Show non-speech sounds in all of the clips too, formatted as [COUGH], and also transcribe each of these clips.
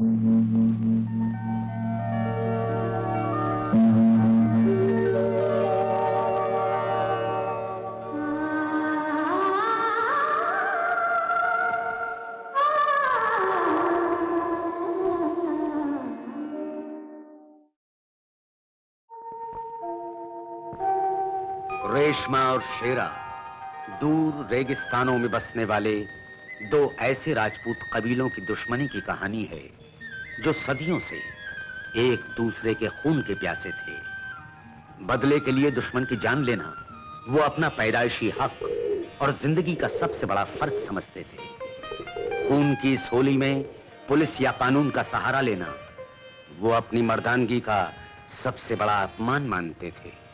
रेशमा और शेरा दूर रेगिस्तानों में बसने वाले दो ऐसे राजपूत कबीलों की दुश्मनी की कहानी है। जो सदियों से एक दूसरे के खून के प्यासे थे। बदले के लिए दुश्मन की जान लेना, वो अपना पैदाइशी हक और ज़िंदगी का सबसे बड़ा फ़र्ज़ समझते थे। खून की इस होली में पुलिस या कानून का सहारा लेना, वो अपनी मर्दानगी का सबसे बड़ा अपमान मानते थे।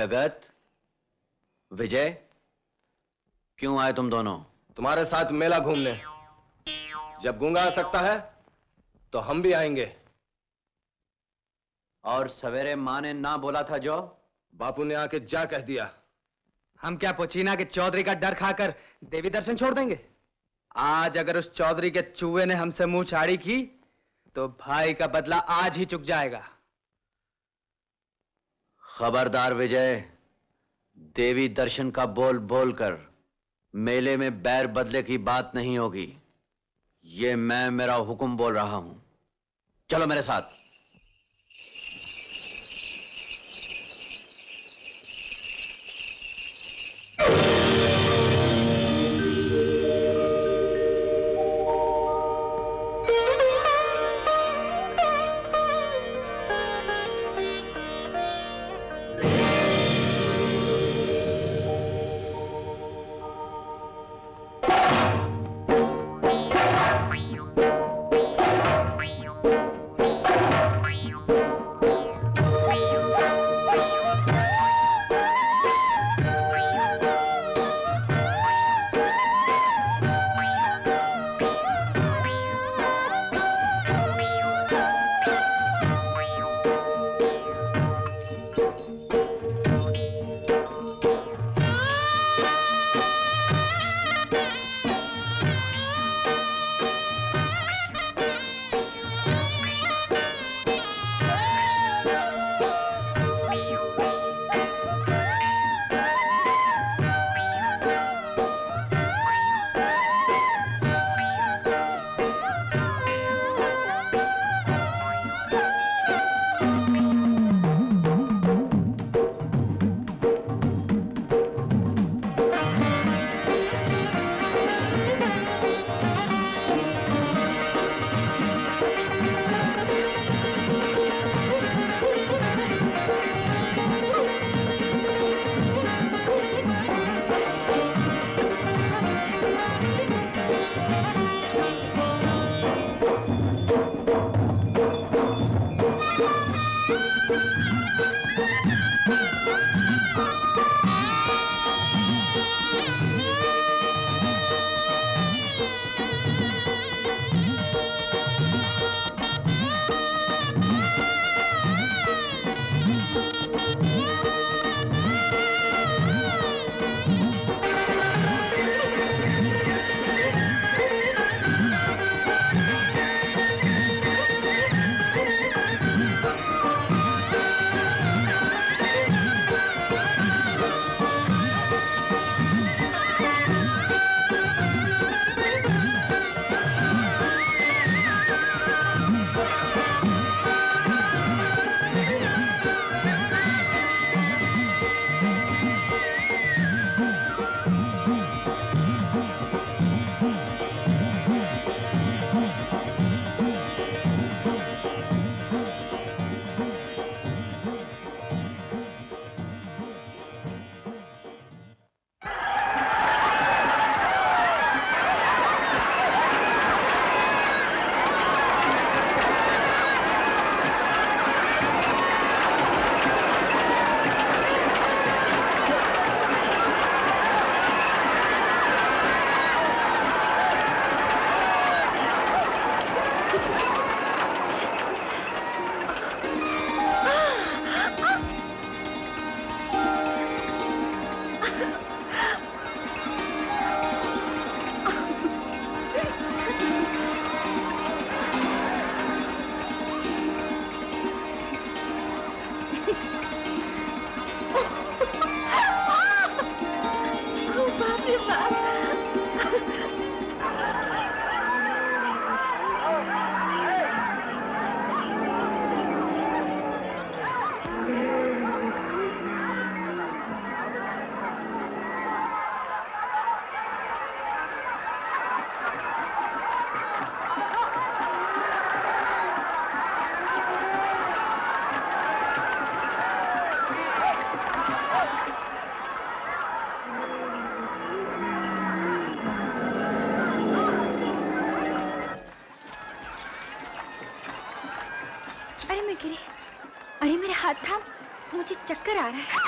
जगत विजय क्यों आए तुम दोनों? तुम्हारे साथ मेला घूमने। जब गूँगा आ सकता है तो हम भी आएँगे। और सवेरे माँ ने ना बोला था जो? बापू ने आके जा कह दिया। हम क्या पोचीना के चौधरी का डर खाकर देवी दर्शन छोड़ देंगे? आज अगर उस चौधरी के चूहे ने हमसे मुँह छाड़ी की तो भाई का बदला आज ही चुक जाएगा। खबरदार विजय, देवी दर्शन का बोल बोल कर मेले में बैर बदले की बात नहीं होगी। ये मैं मेरा हुक्म बोल रहा हूँ। चलो मेरे साथ। चक्कर आ रहा है।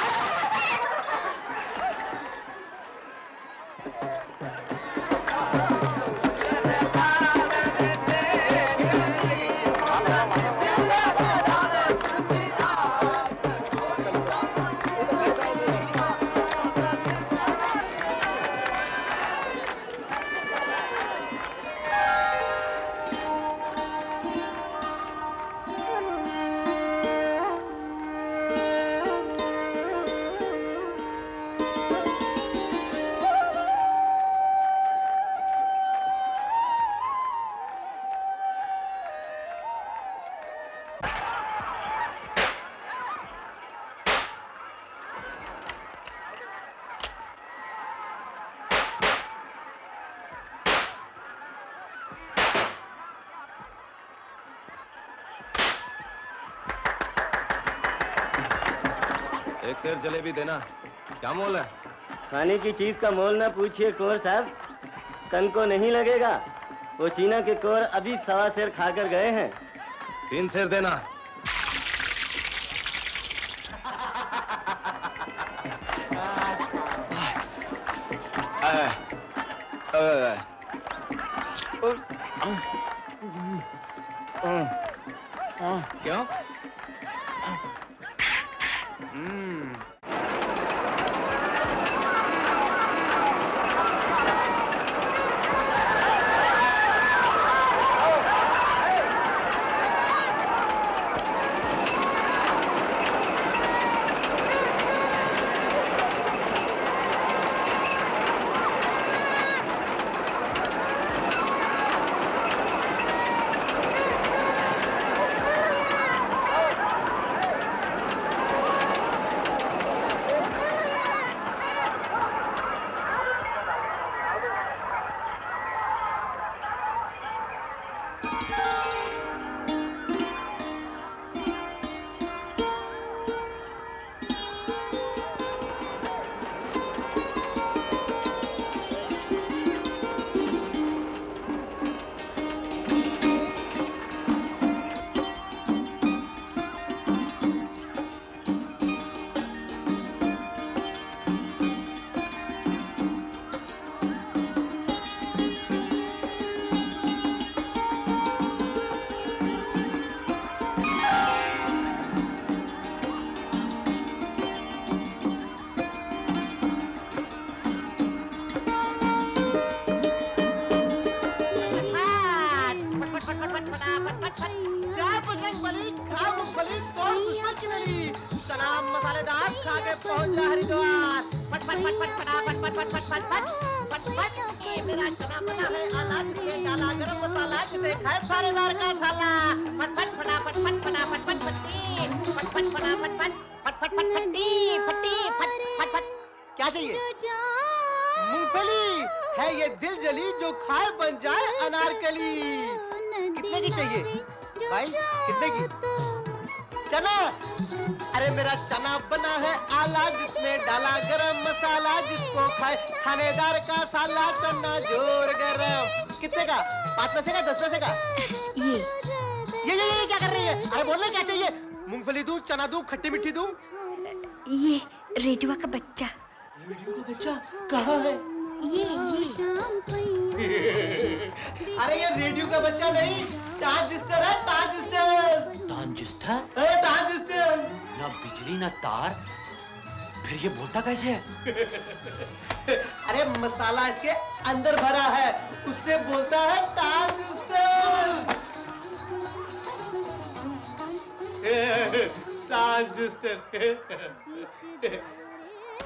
एक शेर जलेबी देना। क्या मोल है? खाने की चीज़ का मोल ना पूछिए कोर साहब। तन को नहीं लगेगा। वो चीना के कोर अभी सवा शेर खाकर गए हैं। तीन शेर देना।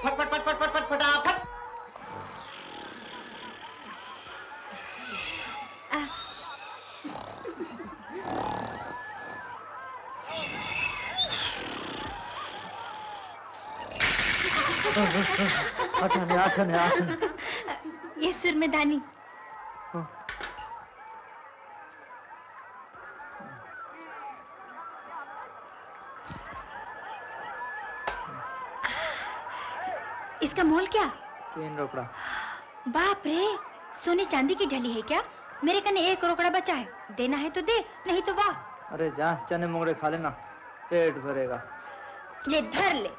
फट फट फट फट फट फट फटाफट। आठने ये सुर में दानी। इसका मोल क्या? तीन रोकड़ा। बाप रे सोने चांदी की ढली है क्या? मेरे कने एक रोकड़ा बचा है। देना है तो दे नहीं तो वाह। अरे जा चने मोगड़े खा लेना पेट भरेगा। ले धर ले।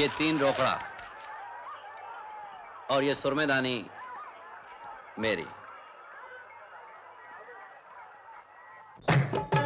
ये तीन रोकड़ा और ये सुरमेदानी मेरी। Thank you.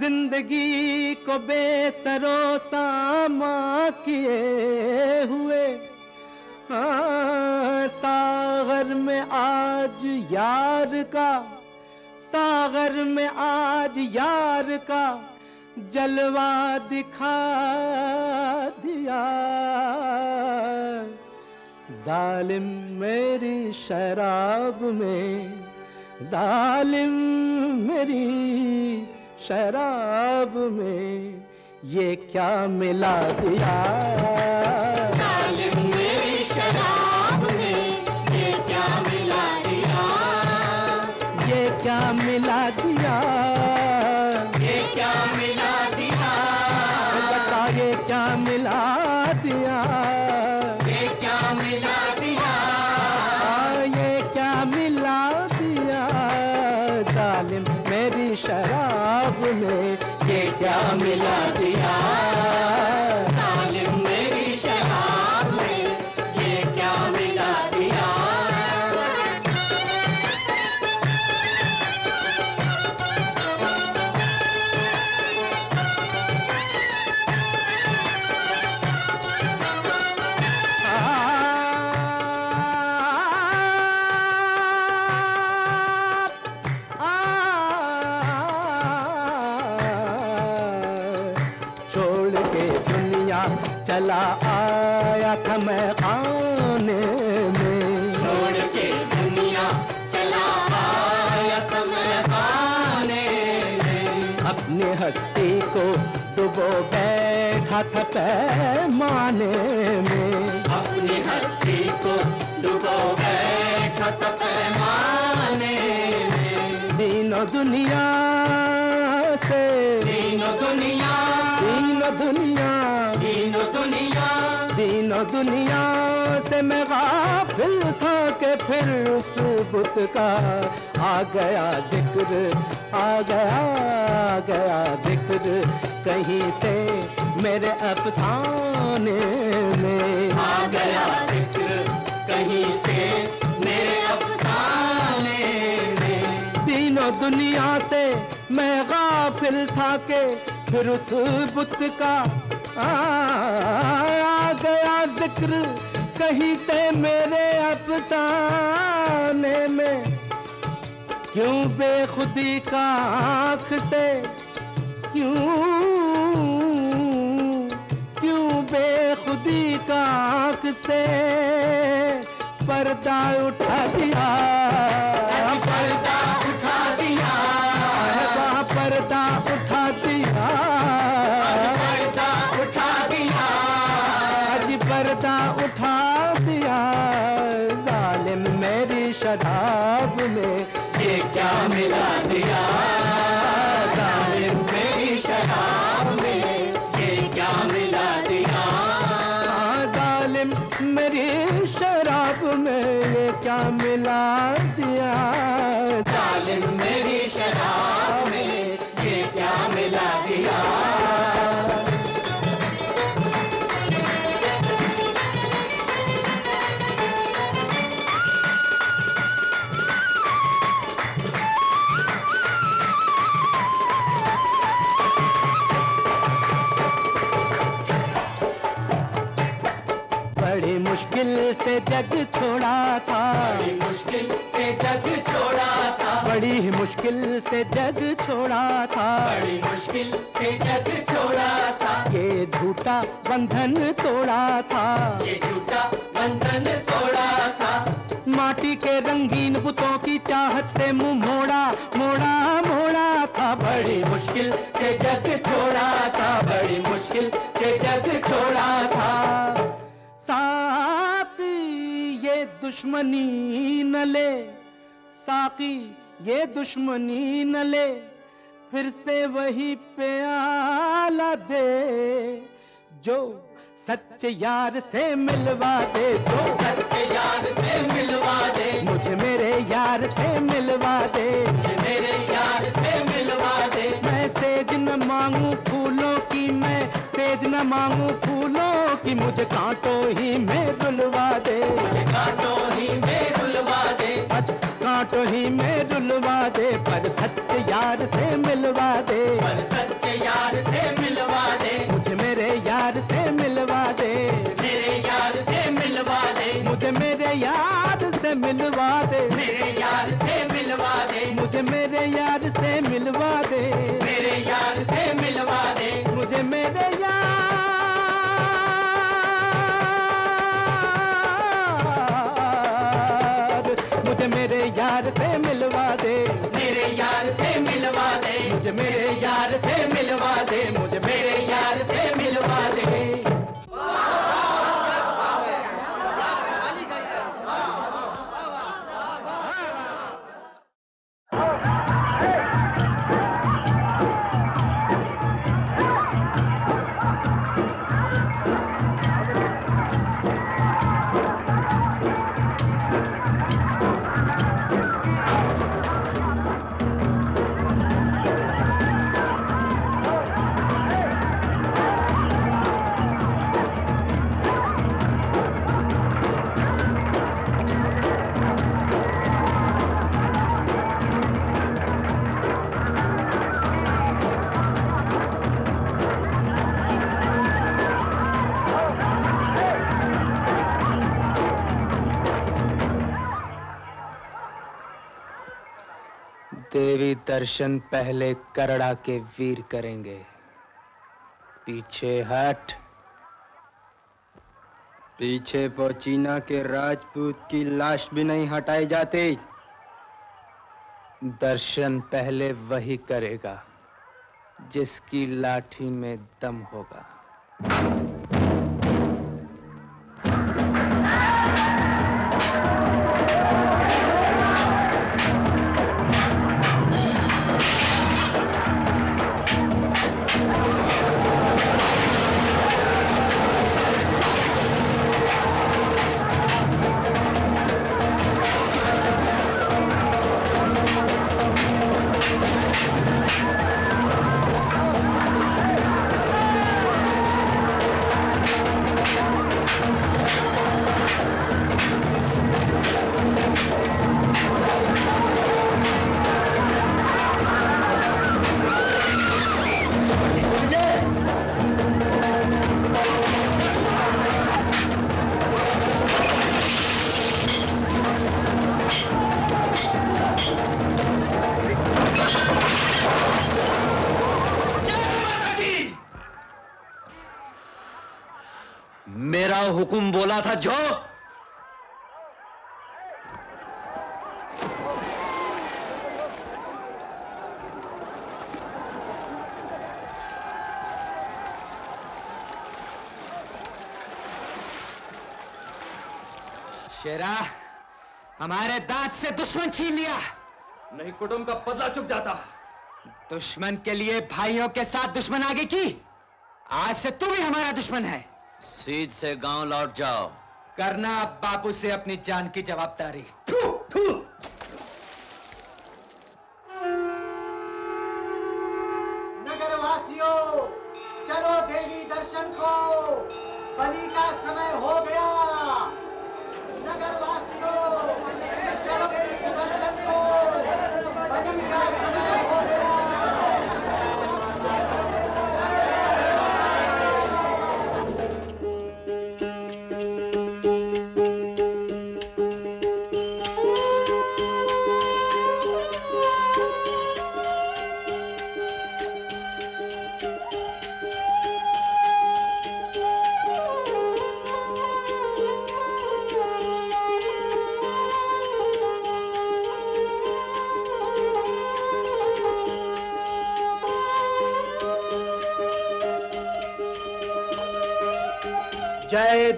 ज़िंदगी को बेसरो सामा किए हुए। हाँ, सागर में आज यार का सागर में आज यार का जलवा दिखा दिया। जालिम मेरी शराब में जालिम मेरी शराब में ये क्या मिला दिया? मेरी शराब में ये क्या मिला दिया? ये क्या मिला दिया? चला आया था मैं खाने में। छोड़ के दुनिया चला आया था मैं खाने में। अपनी हस्ती को डुबो बैठा था पैमाने में। अपनी हस्ती को डुबो बैठा था पैमाने में। दीनों दुनिया से तीनों दुनिया। दीनों दुनिया तीनों दुनिया। दीनों दुनिया से मैं गाफिल था के फिर उस बुत का आ गया ज़िक्र आ गया आ गया ज़िक्र कहीं से मेरे अफसाने में। आ गया ज़िक्र कहीं से मेरे अफसाने में। तीनों दुनिया से मैं गाफिल था के फिर उस बुत का आ, गया ज़िक्र कहीं से मेरे अफसाने में। क्यों बेखुदी का आँख से क्यों क्यों बेखुदी का आँख से पर्दा उठा दिया? से जग छोड़ा था। बड़ी मुश्किल से जग छोड़ा था। बड़ी ही मुश्किल से जग छोड़ा था। बड़ी मुश्किल से जग छोड़ा था। ये झूठा बंधन तोड़ा था। ये झूठा बंधन तोड़ा था। माटी के रंगीन बुतों की चाहत से मुँह मोड़ा मोड़ा मोड़ा था। बड़ी मुश्किल से जग छोड़ा था। बड़ी मुश्किल से जग छोड़ा था। दुश्मनी न ले। साकी, ये दुश्मनी न ले। फिर से वही प्याला दे, जो सच्चे यार से मिलवा दे, जो सच्चे यार से मिलवा दे। मुझे मेरे यार से मिलवा दे। मुझे मेरे यार से मिलवा दे। मैं सेज न मांगू फूलों की सेज न मांगू फूलों की मुझे कांटो ही में डुलवा दे। कांटों ही में डुलवा दे। बस कांटो ही में डुलवा दे पर सच्चे यार से मिलवा यार से मिलवा दे। मेरे यार से मिलवा दे। मुझे मेरे दर्शन पहले करड़ा के वीर करेंगे। पीछे हट। पीछे पोचीना के राजपूत की लाश भी नहीं हटाई जाती। दर्शन पहले वही करेगा, जिसकी लाठी में दम होगा। हमारे दांत से दुश्मन छीन लिया। नहीं कुटुंब का बदला चुक जाता। दुश्मन के लिए भाइयों के साथ दुश्मन आगे की। आज से तू भी हमारा दुश्मन है। सीध से गाँव लौट जाओ। करना अब बापू से अपनी जान की जवाबदारी। नगरवासियों चलो देवी दर्शन को। बलि का समय हो गया। नगरवासियों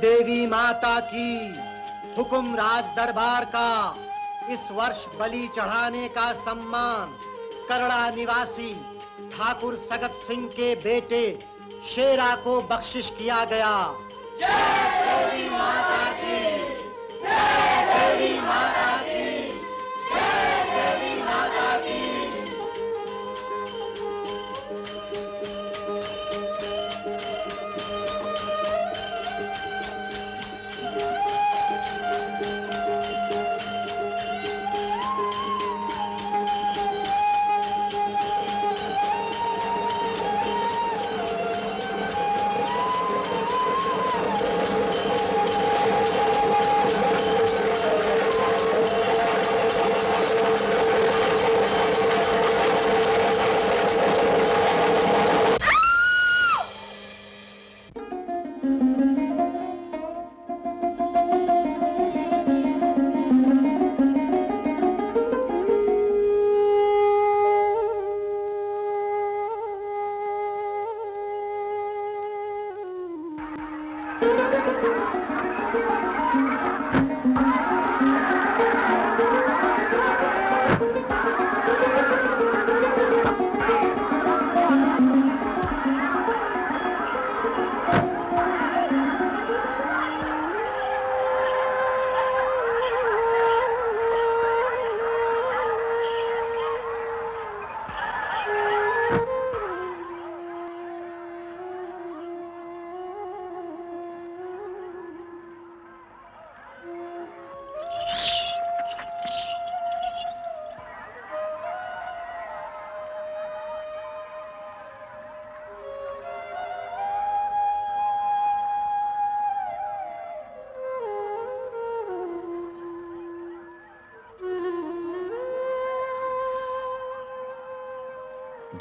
देवी माता की हुकुम राज दरबार का इस वर्ष बलि चढ़ाने का सम्मान करड़ा निवासी ठाकुर सगत सिंह के बेटे शेरा को बख्शिश किया गया। जय देवी माता की, जय देवी माता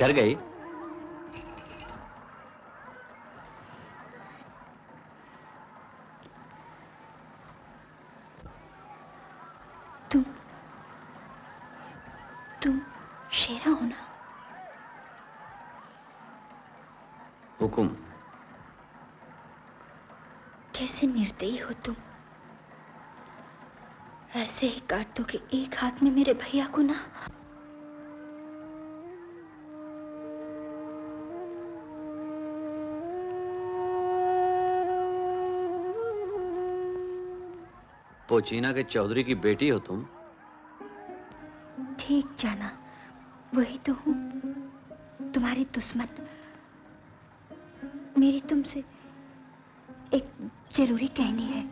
डर गई। तुम तुम शेरा हो ना? हुकुम। कैसे निर्दयी हो तुम? ऐसे ही काट दो कि एक हाथ में मेरे भैया को ना पोचीना के चौधरी की बेटी हो तुम। ठीक जाना। वही तो हूँ। तुम्हारी दुश्मन। मेरी तुमसे एक ज़रूरी कहनी है।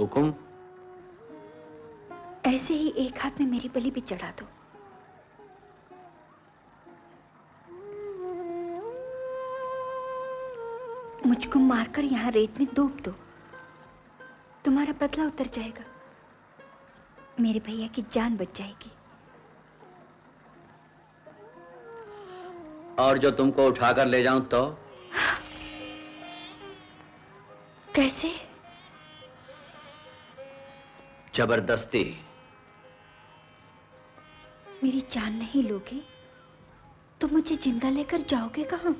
हुकुम? ऐसे ही एक हाथ में मेरी बलि भी चढ़ा दो। मुझको मारकर यहाँ रेत में डूब दो। तुम्हारा बदला उतर जाएगा। मेरे भैया की जान बच जाएगी। और जो तुमको उठाकर ले जाऊँ तो? कैसे? ज़बरदस्ती। मेरी जान नहीं लोगे? तो मुझे ज़िंदा लेकर जाओगे कहाँ?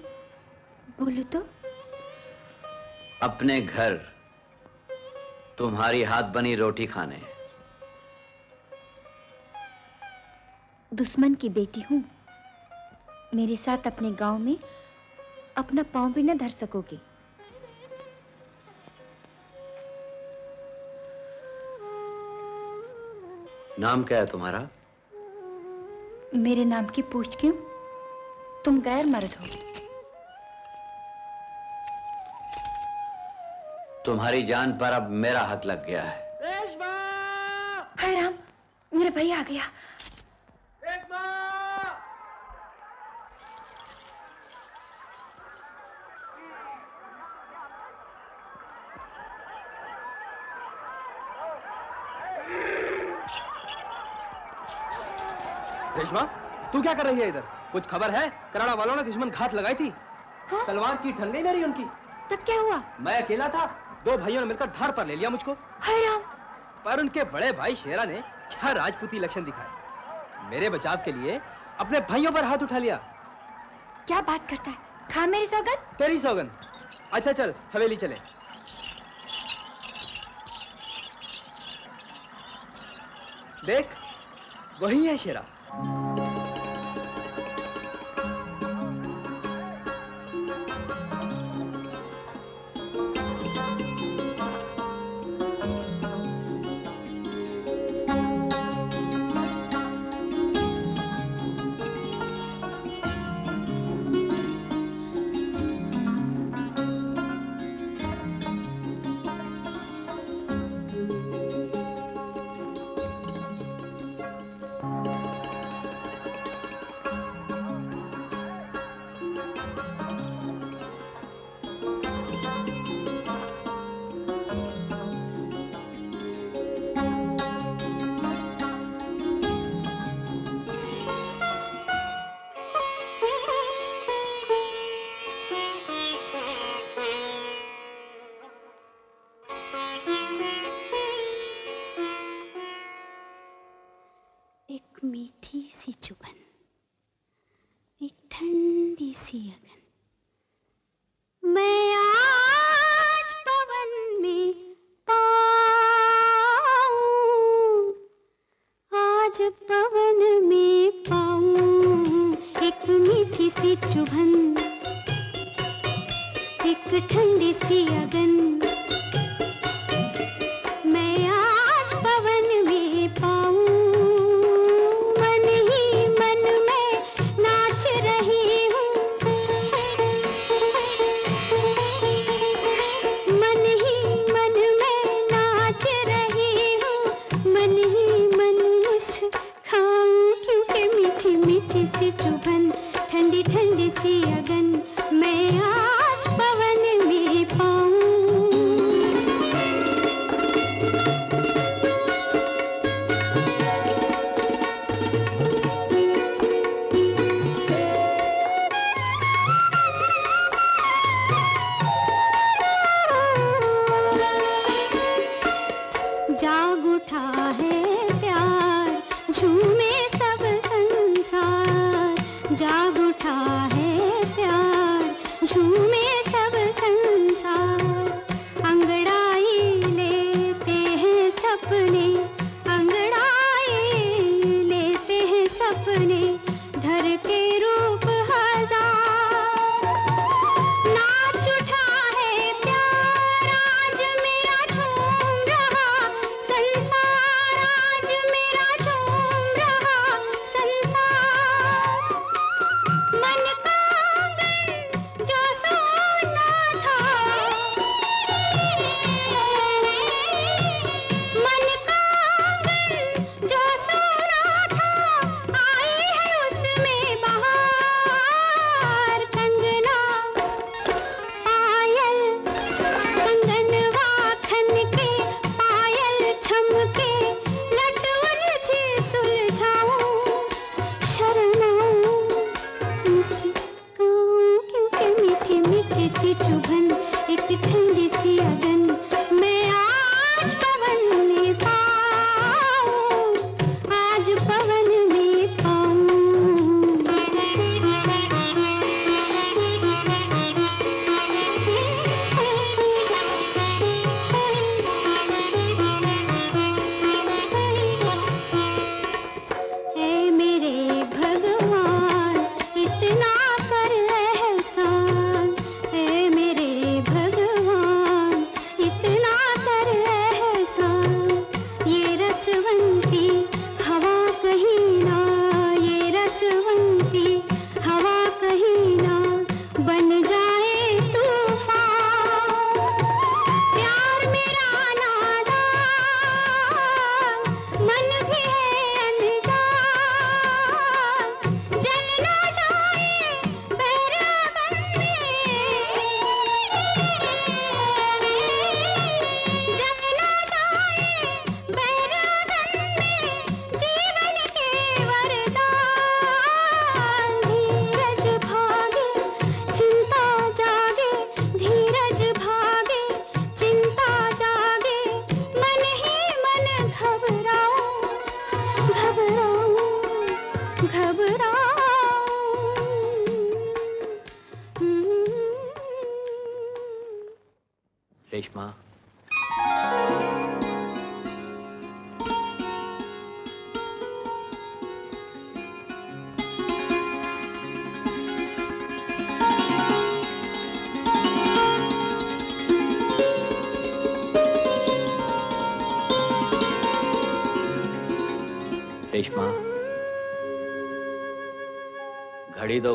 बोलो तो। अपने घर। तुम्हारी हाथ बनी रोटी खाने। दुश्मन की बेटी हूँ। मेरे साथ अपने गाँव में अपना पाँव भी न धर सकोगे। नाम क्या है तुम्हारा? मेरे नाम की पूछ क्यों? तुम गैर मर्द हो। तुम्हारी जान पर अब मेरा हक लग गया है। हाय राम मेरा भैया आ गया। रेशमा! तू क्या कर रही है इधर? कुछ खबर है? कराड़ा वालों ने दुश्मन घात लगाई थी। हाँ? तलवार की ठन गई मेरी उनकी। तब क्या हुआ? मैं अकेला था दो भाइयों ने मिलकर धार पर ले लिया मुझको। राम। पर उनके बड़े भाई शेरा ने क्या राजपूती लक्षण दिखाए। मेरे बचाव के लिए अपने भाइयों पर हाथ उठा लिया। क्या बात करता है? खा मेरी सौगन तेरी सौगन अच्छा चल हवेली चले। देख वही है शेरा।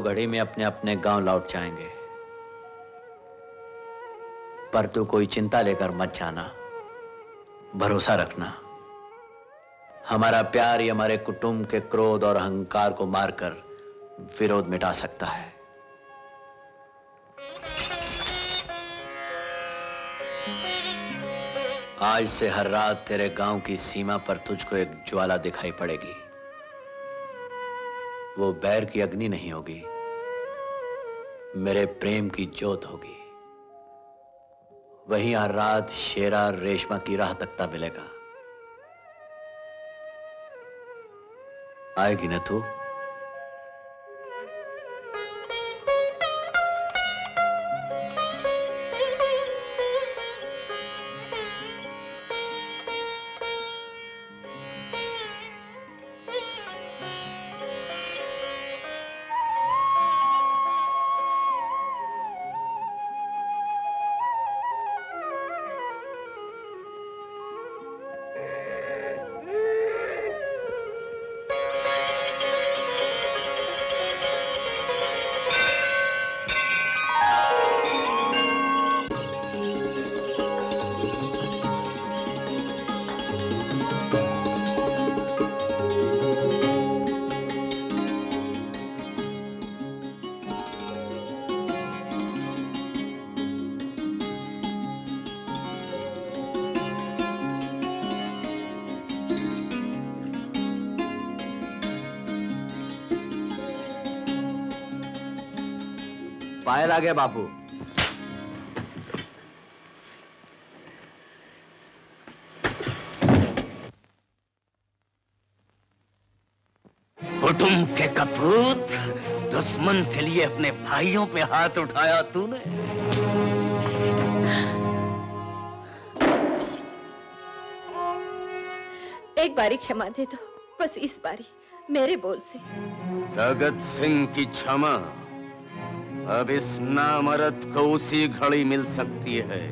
घड़ी में अपने अपने गाँव लौट जाएँगे। पर तू कोई चिंता लेकर मत जाना। भरोसा रखना। हमारा प्यार ही हमारे कुटुंब के क्रोध और अहंकार को मारकर विरोध मिटा सकता है। आज से हर रात तेरे गाँव की सीमा पर तुझको एक ज्वाला दिखाई पड़ेगी। वो बैर की अग्नि नहीं होगी, मेरे प्रेम की ज्योत होगी। वहीं हर रात शेरा रेशमा की राह तकता मिलेगा। आएगी ना तू? आ गया बापू। कुटुंब के कपूत दुश्मन के लिए अपने भाइयों पे हाथ उठाया तूने। एक बारी क्षमा दे दो बस इस बारी मेरे बोल से। सगत सिंह की क्षमा। अब इस नामर्द को उसी घड़ी मिल सकती है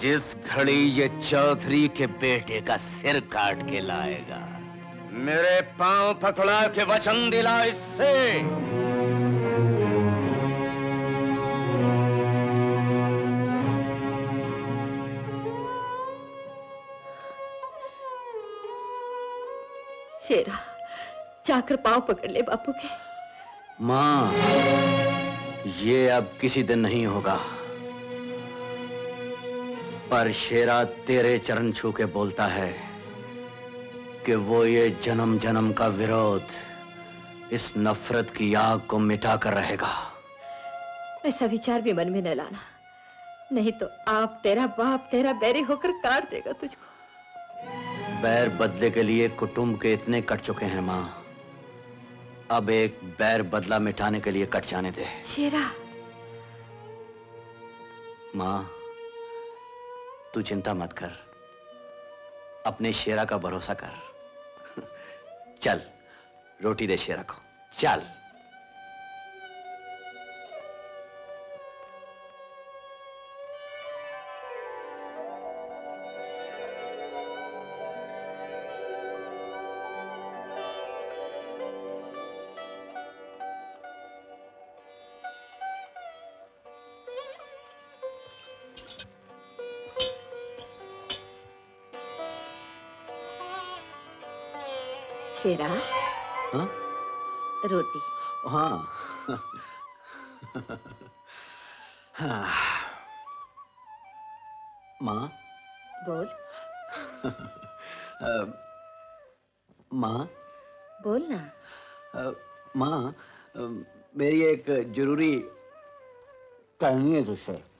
जिस घड़ी ये चौधरी के बेटे का सिर काट के लाएगा। मेरे पाँव पकड़ा के वचन दिला इससे। शेरा जाकर पाँव पकड़ ले बापू के। माँ। ये अब किसी दिन नहीं होगा। पर शेरा तेरे चरण छू के बोलता है कि वो ये जन्म जन्म का विरोध इस नफरत की आग को मिटा कर रहेगा। ऐसा विचार भी मन में न लाना। नहीं तो आप तेरा बाप तेरा बैरी होकर काट देगा तुझको। बैर बदले के लिए कुटुंब के इतने कट चुके हैं माँ। अब एक बैर बदला मिटाने के लिए कट जाने दे। शेरा। माँ तू चिंता मत कर। अपने शेरा का भरोसा कर। [LAUGHS] चल रोटी दे शेरा को। चल। माँ। बोल। [LAUGHS] माँ। बोल ना। माँ मेरी एक ज़रूरी कहानी है तुझसे।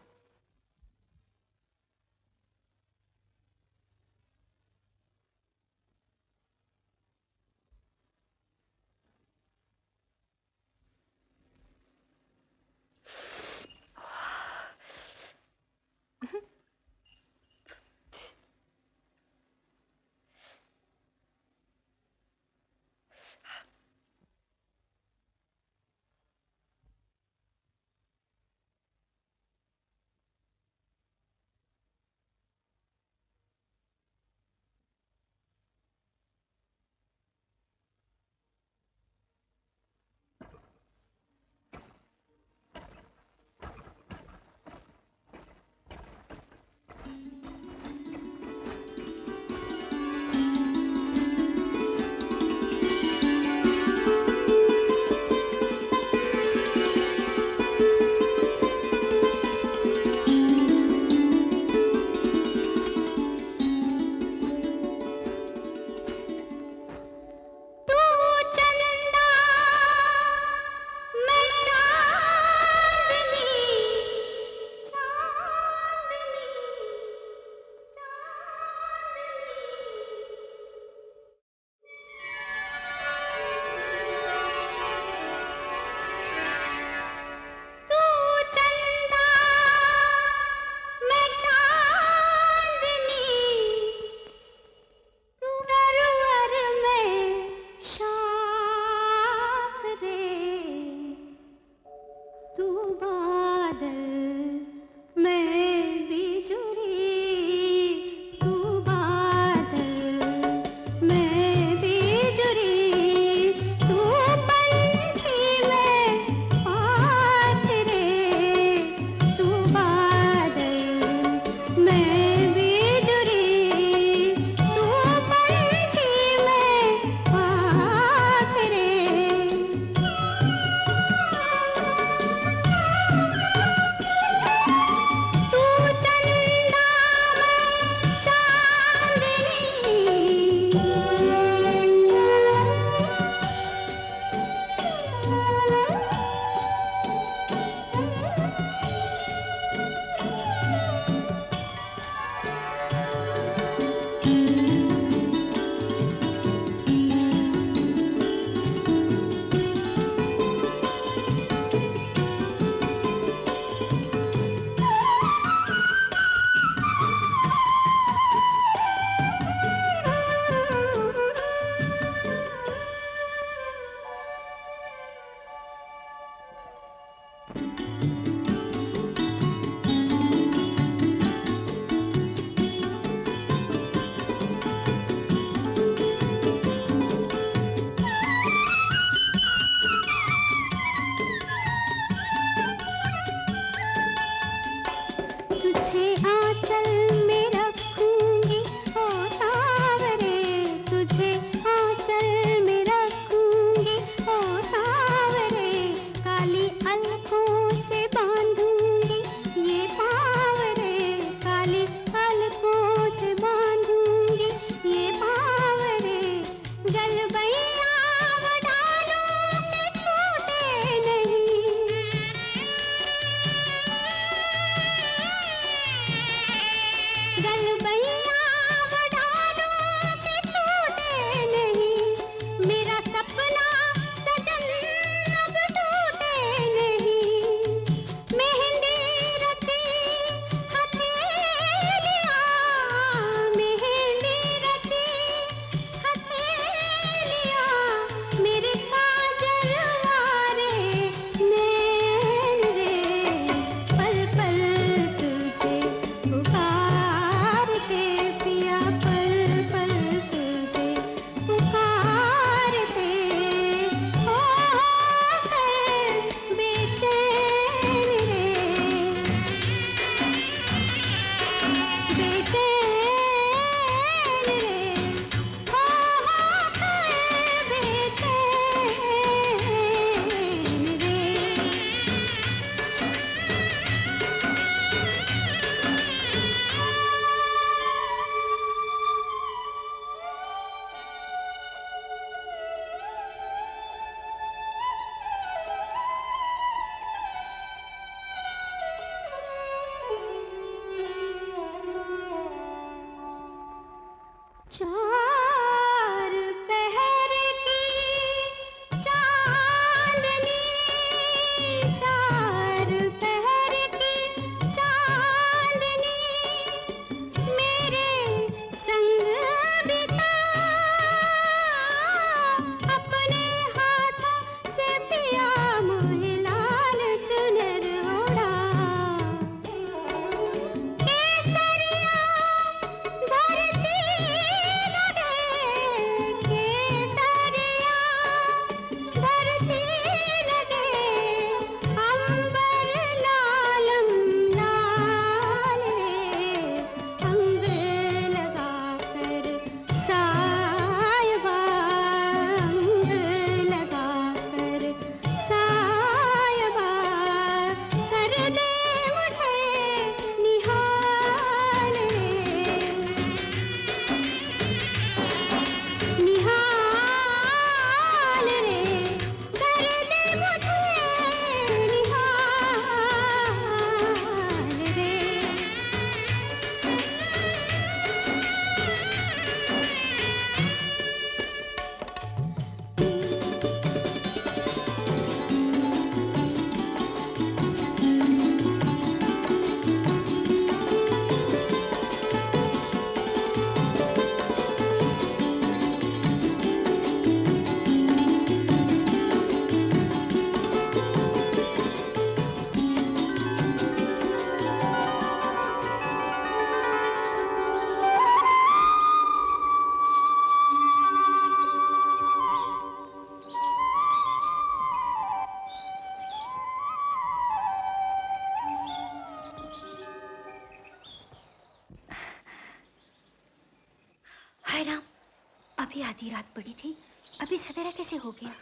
आधी रात पड़ी थी। अभी सवेरा कैसे हो गया?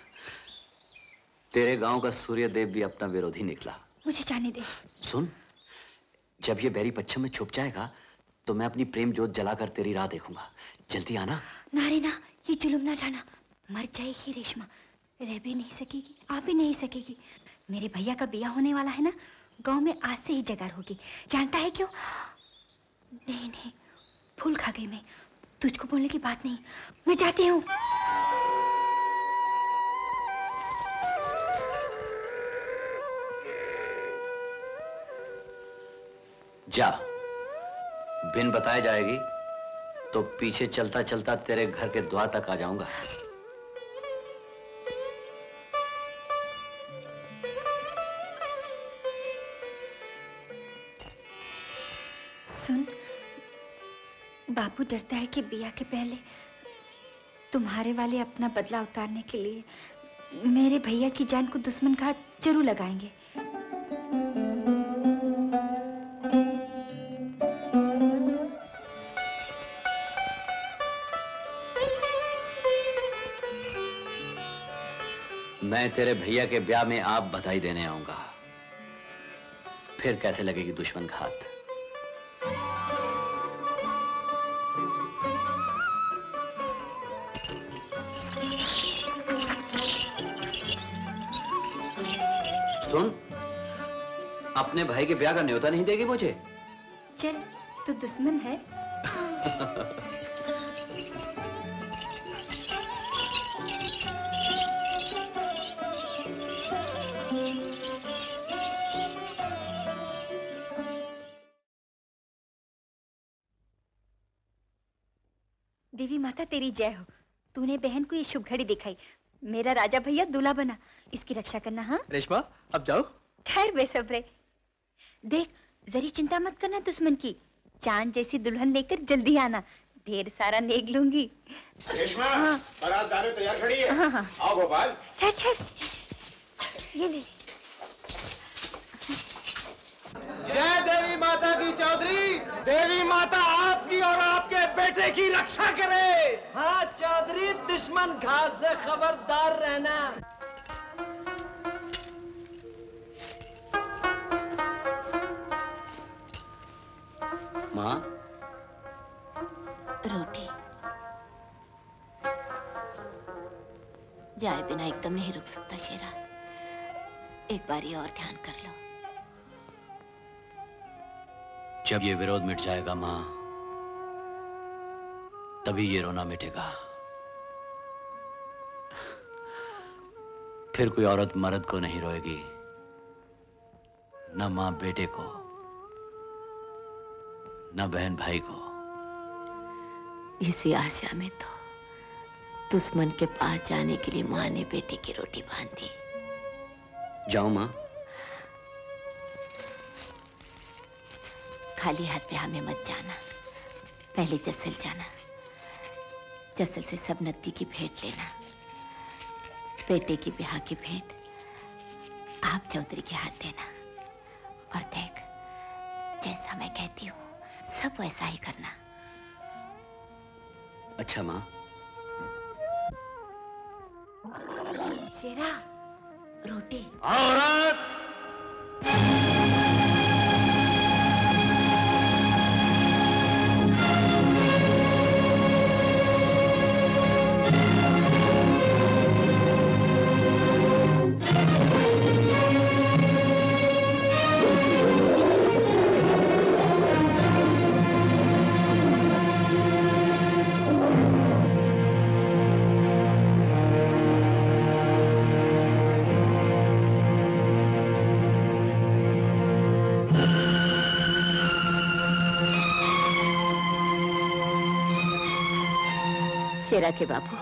तेरे गाँव का सूर्य देव भी अपना विरोधी निकला। मुझे जाने दे। सुन जब ये बैरी पश्चिम में छुप जाएगा तो मैं अपनी प्रेम जोत जलाकर तेरी राह देखूँगा। जल्दी आना। ना रे ना ये जुलुम ना ढाना। मर जाएगी रेशमा। रह भी नहीं सकेगी आ भी नहीं सकेगी। मेरे भैया का बिया होने वाला है ना गाँव में आज से ही जगह होगी। जानता है क्यों? नहीं नहीं भूल खा गई मैं। तुझको बोलने की बात नहीं। मैं जाती हूँ। जा। बिन बताए जाएगी तो पीछे चलता चलता तेरे घर के द्वार तक आ जाऊँगा। बाबू डरता है कि बिया के पहले तुम्हारे वाले अपना बदला उतारने के लिए मेरे भैया की जान को दुश्मन का ज़रूर लगाएँगे। मैं तेरे भैया के ब्याह में आप बधाई देने आऊँगा। फिर कैसे लगेगी दुश्मन घात सुन, अपने भाई के ब्याह का न्योता नहीं देगी मुझे? चल, तू दुश्मन है। देवी माता, तेरी जय हो। तूने बहन को ये शुभ घड़ी दिखाई। मेरा राजा भैया दूल्हा बना। इसकी रक्षा करना हाँ? रेशमा अब जाओ। ठहर बेसब्रे देख जरी चिंता मत करना दुश्मन की। चाँद जैसी दुल्हन लेकर जल्दी आना। ढेर सारा नेग लूँगी। रेशमा हाँ। बारात गाने तैयार खड़ी है। हाँ हाँ। आओ गोपाल। ठहर ठहर ये ले। जय देवी माता की चौधरी देवी माता और आपके बेटे की रक्षा करे। हाँ चौधरी दुश्मन घाट से खबरदार रहना। माँ? रोटी। जाए बिना एकदम नहीं रुक सकता शेरा। एक बारी और ध्यान कर लो। जब ये विरोध मिट जाएगा माँ तभी ये रोना मिटेगा। फिर कोई औरत मर्द को नहीं रोएगी न माँ बेटे को न बहन भाई को। इसी आशा में तो दुश्मन के पास जाने के लिए माँ ने बेटे की रोटी बांधी। जाओ माँ। खाली हाथ पे हमें मत जाना पहले जसल जाना। जसल से सब नकदी की भेंट लेना। बेटे की ब्याह की भेंट आप चौधरी के हाथ देना। और देख जैसा मैं कहती हूँ सब वैसा ही करना। अच्छा माँ। शेरा रोटी। औरत! शेरा के बाबू।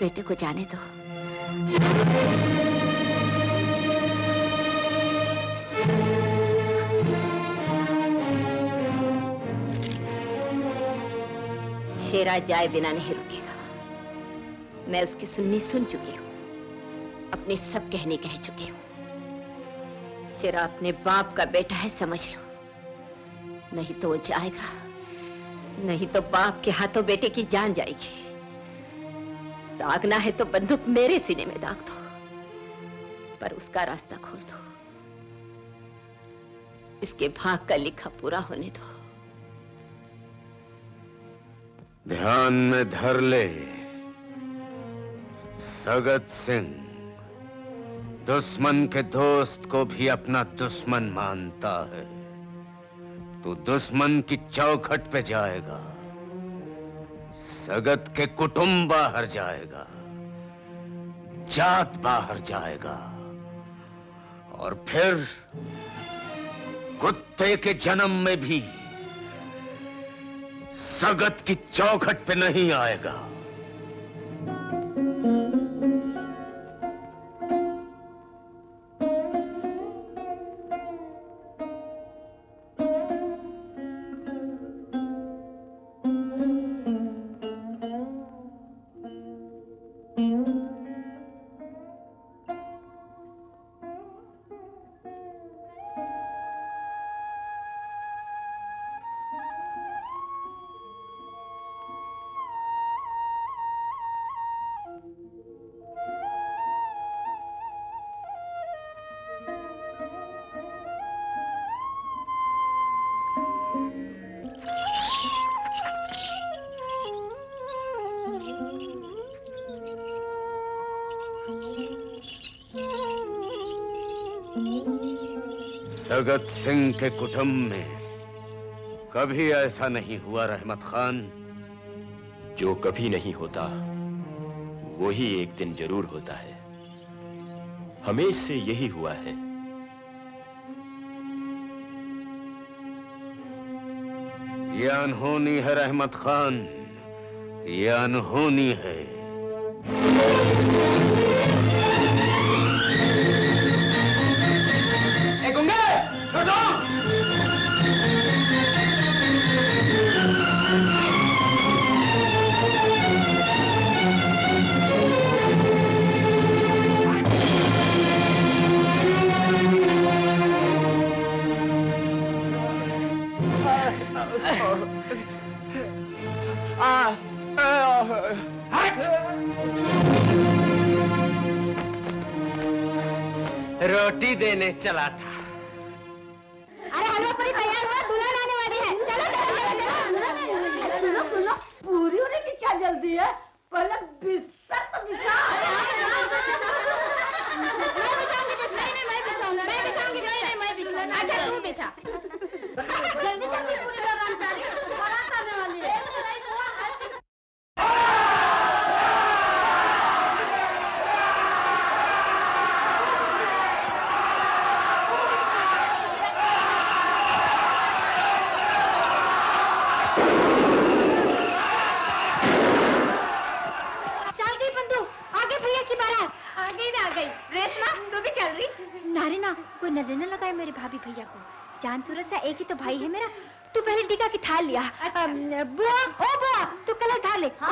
बेटे को जाने दो। शेरा जाए बिना नहीं रुकेगा। मैं उसकी सुननी सुन चुकी हूँ। अपने सब कहने कह चुकी हूँ। शेरा अपने बाप का बेटा है, समझ लो। नहीं तो वो जाएगा। नहीं तो बाप के हाथों बेटे की जान जाएगी। दागना है तो बंदूक मेरे सीने में दाग दो। पर उसका रास्ता खोल दो। इसके भाग का लिखा पूरा होने दो। ध्यान में धर ले, सगत सिंह। दुश्मन के दोस्त को भी अपना दुश्मन मानता है। तू दुश्मन की चौखट पे जाएगा। सगत के कुटुंब बाहर जाएगा, जात बाहर जाएगा, और फिर कुत्ते के जन्म में भी सगत की चौखट पे नहीं आएगा। सगत सिंह के कुटुंब में कभी ऐसा नहीं हुआ रहमत खान। जो कभी नहीं होता वही एक दिन ज़रूर होता है। हमें से यही हुआ है। ये अनहोनी है रहमत खान। ये अनहोनी है। चला था। अरे हलवा पूरी तैयार हुआ दुल्हन आने वाली है। चलो चलो चलो सुनो सुनो पूरी होने की क्या जल्दी है? पहले बिस्तर तो बिछा मैं बिछाऊँगी बिस्तर नहीं मैं बिछाऊँगी। मैं बिछाऊँगी नहीं नहीं मैं बिछाऊँगी। अच्छा तू बिछा। [LAUGHS] जल्दी जल्दी पूरी लगान करिए बारात आने वाली है चल गई बंदू आगे भैया की बारात आ गई ना आ गई रेशमा तू भी चल वो नज़र न लगाए मेरे भाभी भैया को। जान सूरज सा एक ही तो भाई है मेरा। तू पहले टीका की थाल लिया। अच्छा। बुआ ओ बुआ तू कलर थाल ले। ना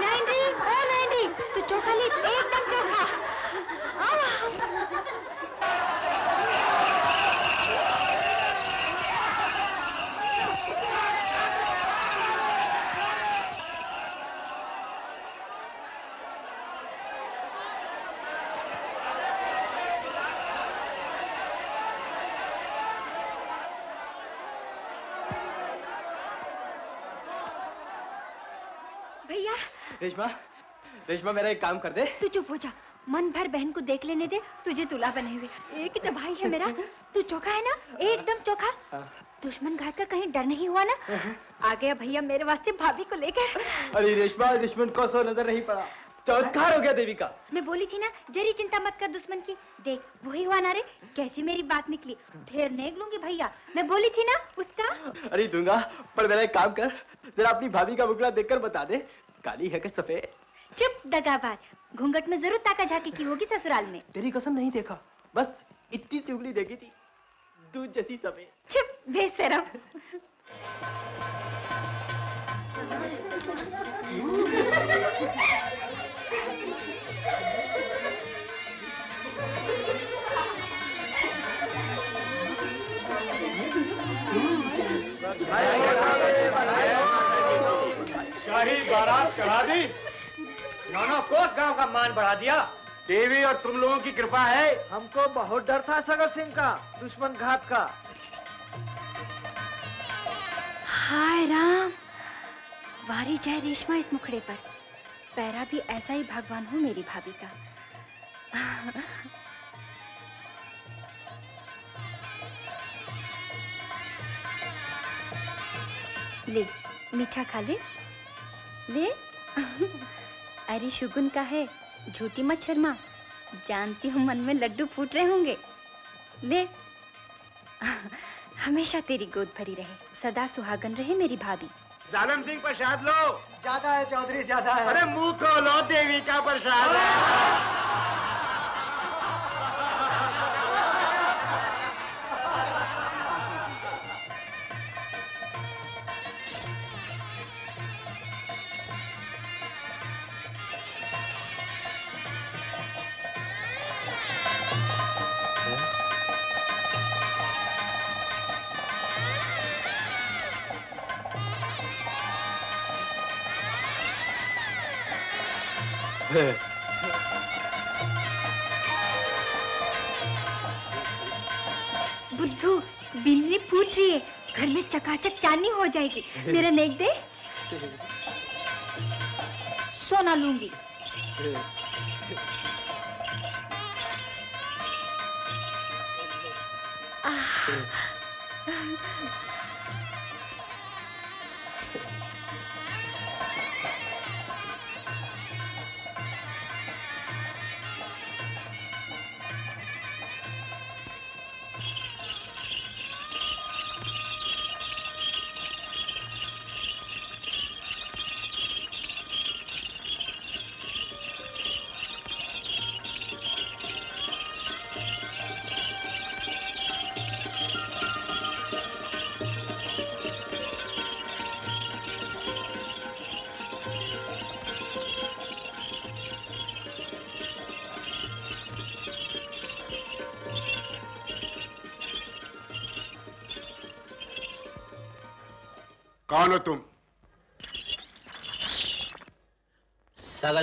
नहीं री ओ री तू चोखा ले एकदम चोखा भैया रेशमा रेशमा मेरा एक काम कर दे। तू चुप हो जा। मन भर बहन को देख लेने दे। तुझे दूल्हा बने हुए। एक तो भाई है मेरा। तू चोखा है ना? एकदम चोखा दुश्मन घाट का कहीं डर नहीं हुआ ना? आ गया भैया मेरे वास्ते भाभी को लेकर अरे रेशमा दुश्मन को सो नज़र नहीं पड़ा। चौथकार हो गया देवी का। मैं बोली थी ना जरी चिंता मत कर दुश्मन की। देख वही हुआ ना रे। कैसी मेरी बात निकली? ढेर नेक लूँगी भैया। मैं बोली थी ना उसका? अरे दूँगा पर मेरा एक काम कर। जरा अपनी भाभी का बुकला देखकर बता दे। काली है कि सफ़ेद? चुप दगाबाज। घूंघट में ज़रूर ताका झाकी की होगी ससुराल में। तेरी कसम नहीं देखा। बस इतनी सी उंगली देखी थी। दूध जैसी सफ़ेद। चुप बेशरम शाही बारात चढ़ा दी। नौ नौ कोस गाँव का मान बढ़ा दिया। देवी और तुम लोगों की कृपा है। हमको बहुत डर था सगर सिंह का दुश्मन घात का। हाय राम। वारी जाए रेशमा इस मुखड़े पर। पैरा भी ऐसा ही भगवान हूँ मेरी भाभी का। ले मीठा खा ले। ले अरे शुगुन का है। झूठी मत शर्मा। जानती हूँ मन में लड्डू फूट रहे होंगे। ले। हमेशा तेरी गोद भरी रहे। सदा सुहागन रहे मेरी भाभी। जालम सिंह प्रसाद लो। ज़्यादा है चौधरी ज़्यादा है। अरे मुँह खोलो देवी का प्रसाद। है [LAUGHS] बुद्धू, बिल्ली फूट रही है, घर में चकाचक चांदी हो जाएगी। मेरा नेक दे। सोना लूँगी। कौन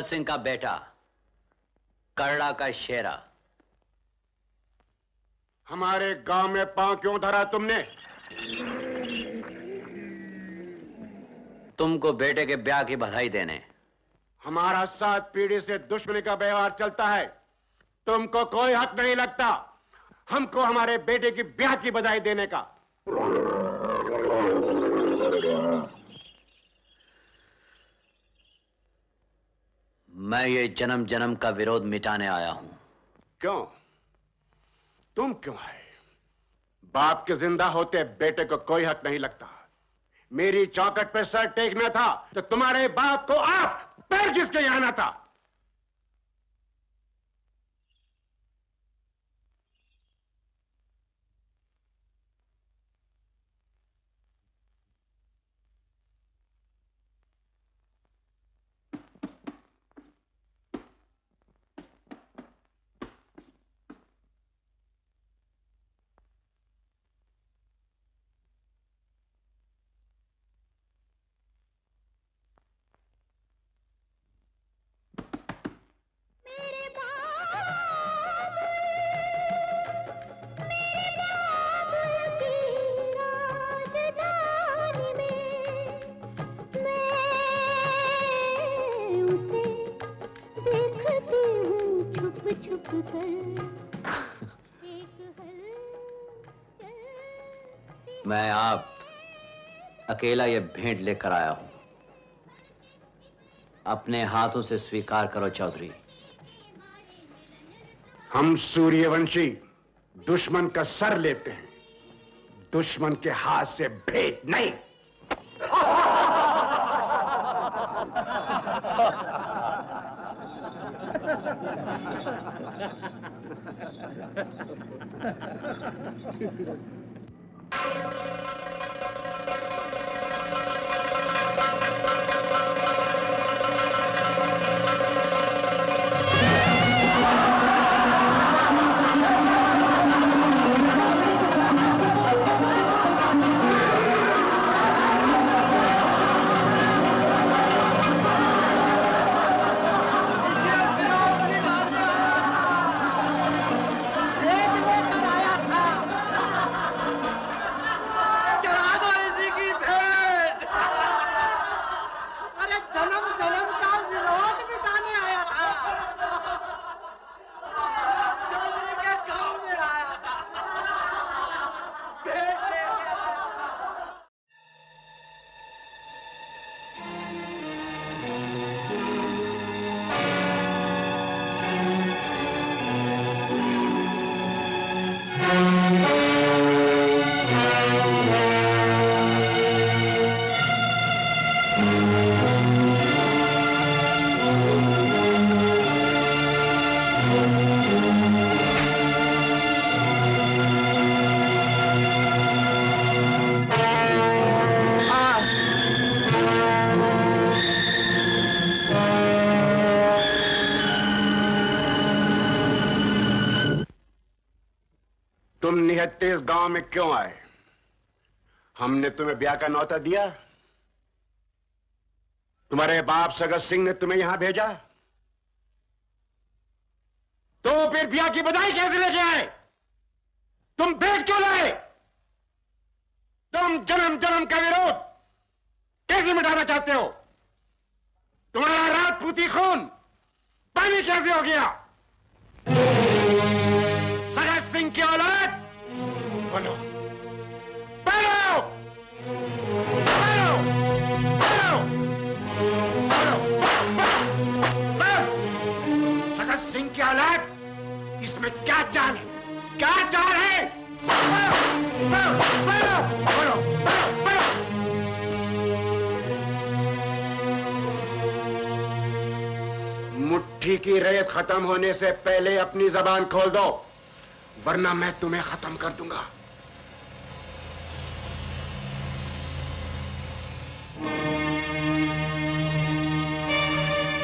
सिंह का बेटा करड़ा का शेरा। हमारे गाँव में पाँव क्यों धरा तुमने? तुमको बेटे के ब्याह की बधाई देने। हमारा सात पीढ़ी से दुश्मनी का व्यवहार चलता है। तुमको कोई हक नहीं लगता। हमको हमारे बेटे की ब्याह की बधाई देने का। मैं ये जन्म जन्म का विरोध मिटाने आया हूँ। क्यों? तुम क्यों है? बाप के ज़िंदा होते बेटे को कोई हक नहीं लगता। मेरी चौकट पर सर टेकना था तो तुम्हारे बाप को आप पैर किसके आना था। अकेला ये भेंट लेकर आया हूँ। अपने हाथों से स्वीकार करो चौधरी। हम सूर्यवंशी दुश्मन का सर लेते हैं। दुश्मन के हाथ से भेंट नहीं। क्यों आए? हमने तुम्हें ब्याह का नौता दिया। तुम्हारे बाप सगत सिंह ने तुम्हें यहाँ भेजा। तो फिर ब्याह की बधाई कैसे लेके आए? से पहले अपनी जबान खोल दो वरना मैं तुम्हें खत्म कर दूँगा।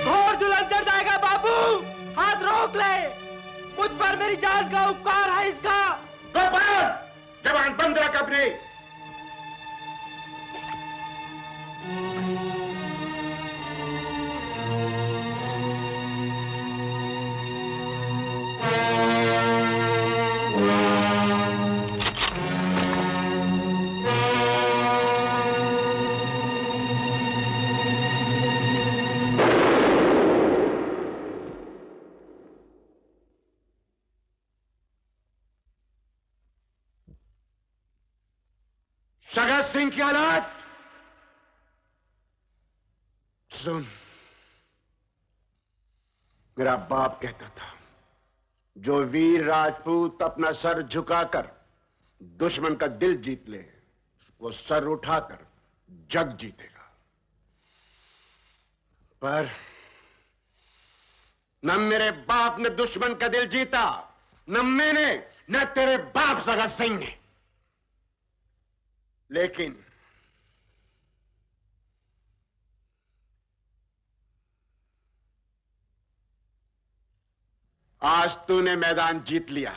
घोर जुलंधर जाएगा बाबू। हाथ रोक ले। मुझ पर मेरी जान का उपकार है इसका। गोपाल जबान बंद रख अपनी। मेरा बाप कहता था, जो वीर राजपूत अपना सर झुकाकर दुश्मन का दिल जीत ले, वो सर उठाकर जग जीतेगा। पर न मेरे बाप ने दुश्मन का दिल जीता, न मैंने, न तेरे बाप सगत सिंह ने लेकिन आज तूने मैदान जीत लिया।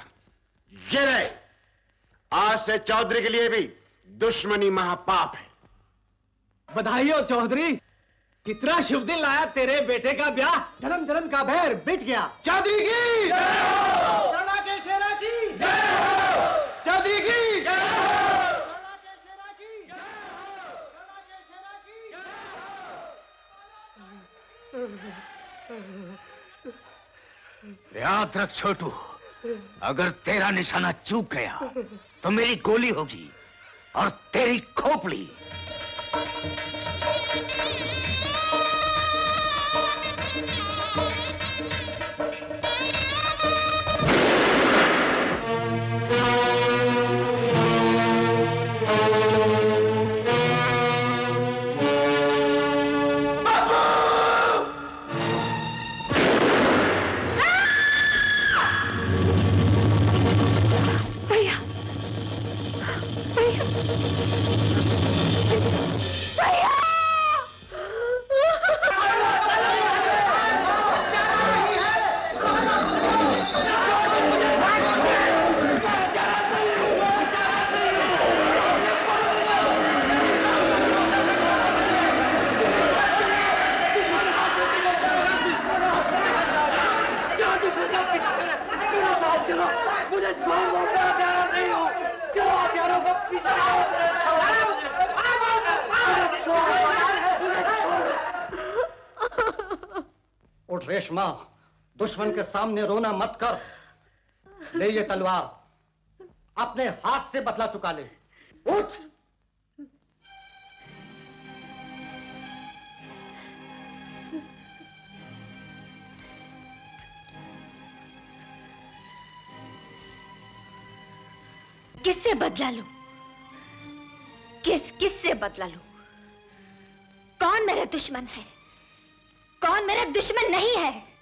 ये रहे। आज से चौधरी के लिए भी दुश्मनी महापाप है। बधाई हो चौधरी। कितना शुभ दिन लाया तेरे बेटे का ब्याह। जन्म जन्म का भैर बिट गया। चौधरी की। चौधरी की। याद रख छोटू, अगर तेरा निशाना चूक गया तो मेरी गोली होगी और तेरी खोपड़ी। सामने रोना मत कर। ले ये तलवार। अपने हाथ से बदला चुका ले। उठ। किससे बदला लूँ? किस किस से बदला लूँ? कौन मेरा दुश्मन है? कौन मेरा दुश्मन नहीं है?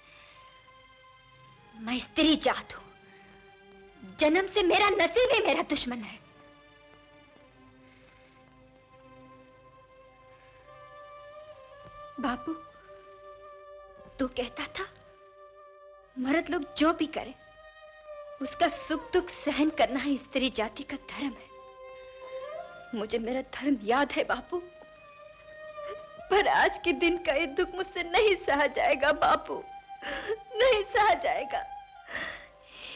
मैं स्त्री जात हूँ। जन्म से मेरा नसीब ही मेरा दुश्मन है। बाबू तू कहता था, मर्द लोग जो भी करें, उसका सुख दुख सहन करना ही स्त्री जाति का धर्म है। मुझे मेरा धर्म याद है बापू, पर आज के दिन का ये दुख मुझसे नहीं सहा जाएगा बापू, नहीं सहा जाएगा।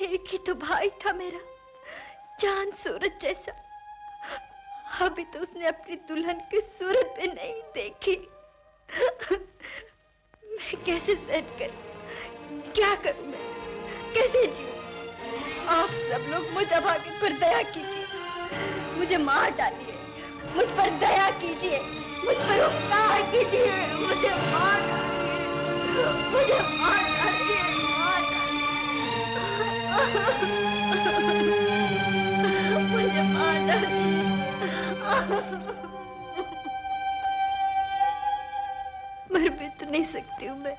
एक ही तो भाई था मेरा चाँद सूरज जैसा। अभी तो उसने अपनी दुल्हन की सूरत भी नहीं देखी। मैं कैसे सहन करूँ? क्या करूँ मैं? कैसे जीऊं? आप सब लोग मुझ अभागे पर दया कीजिए। मुझे मार डालिए। मुझ पर दया कीजिए। मुझ पर उपकार कीजिए। मुझे मार डालिए। मुझे मार मर भी तो नहीं सकती हूँ मैं।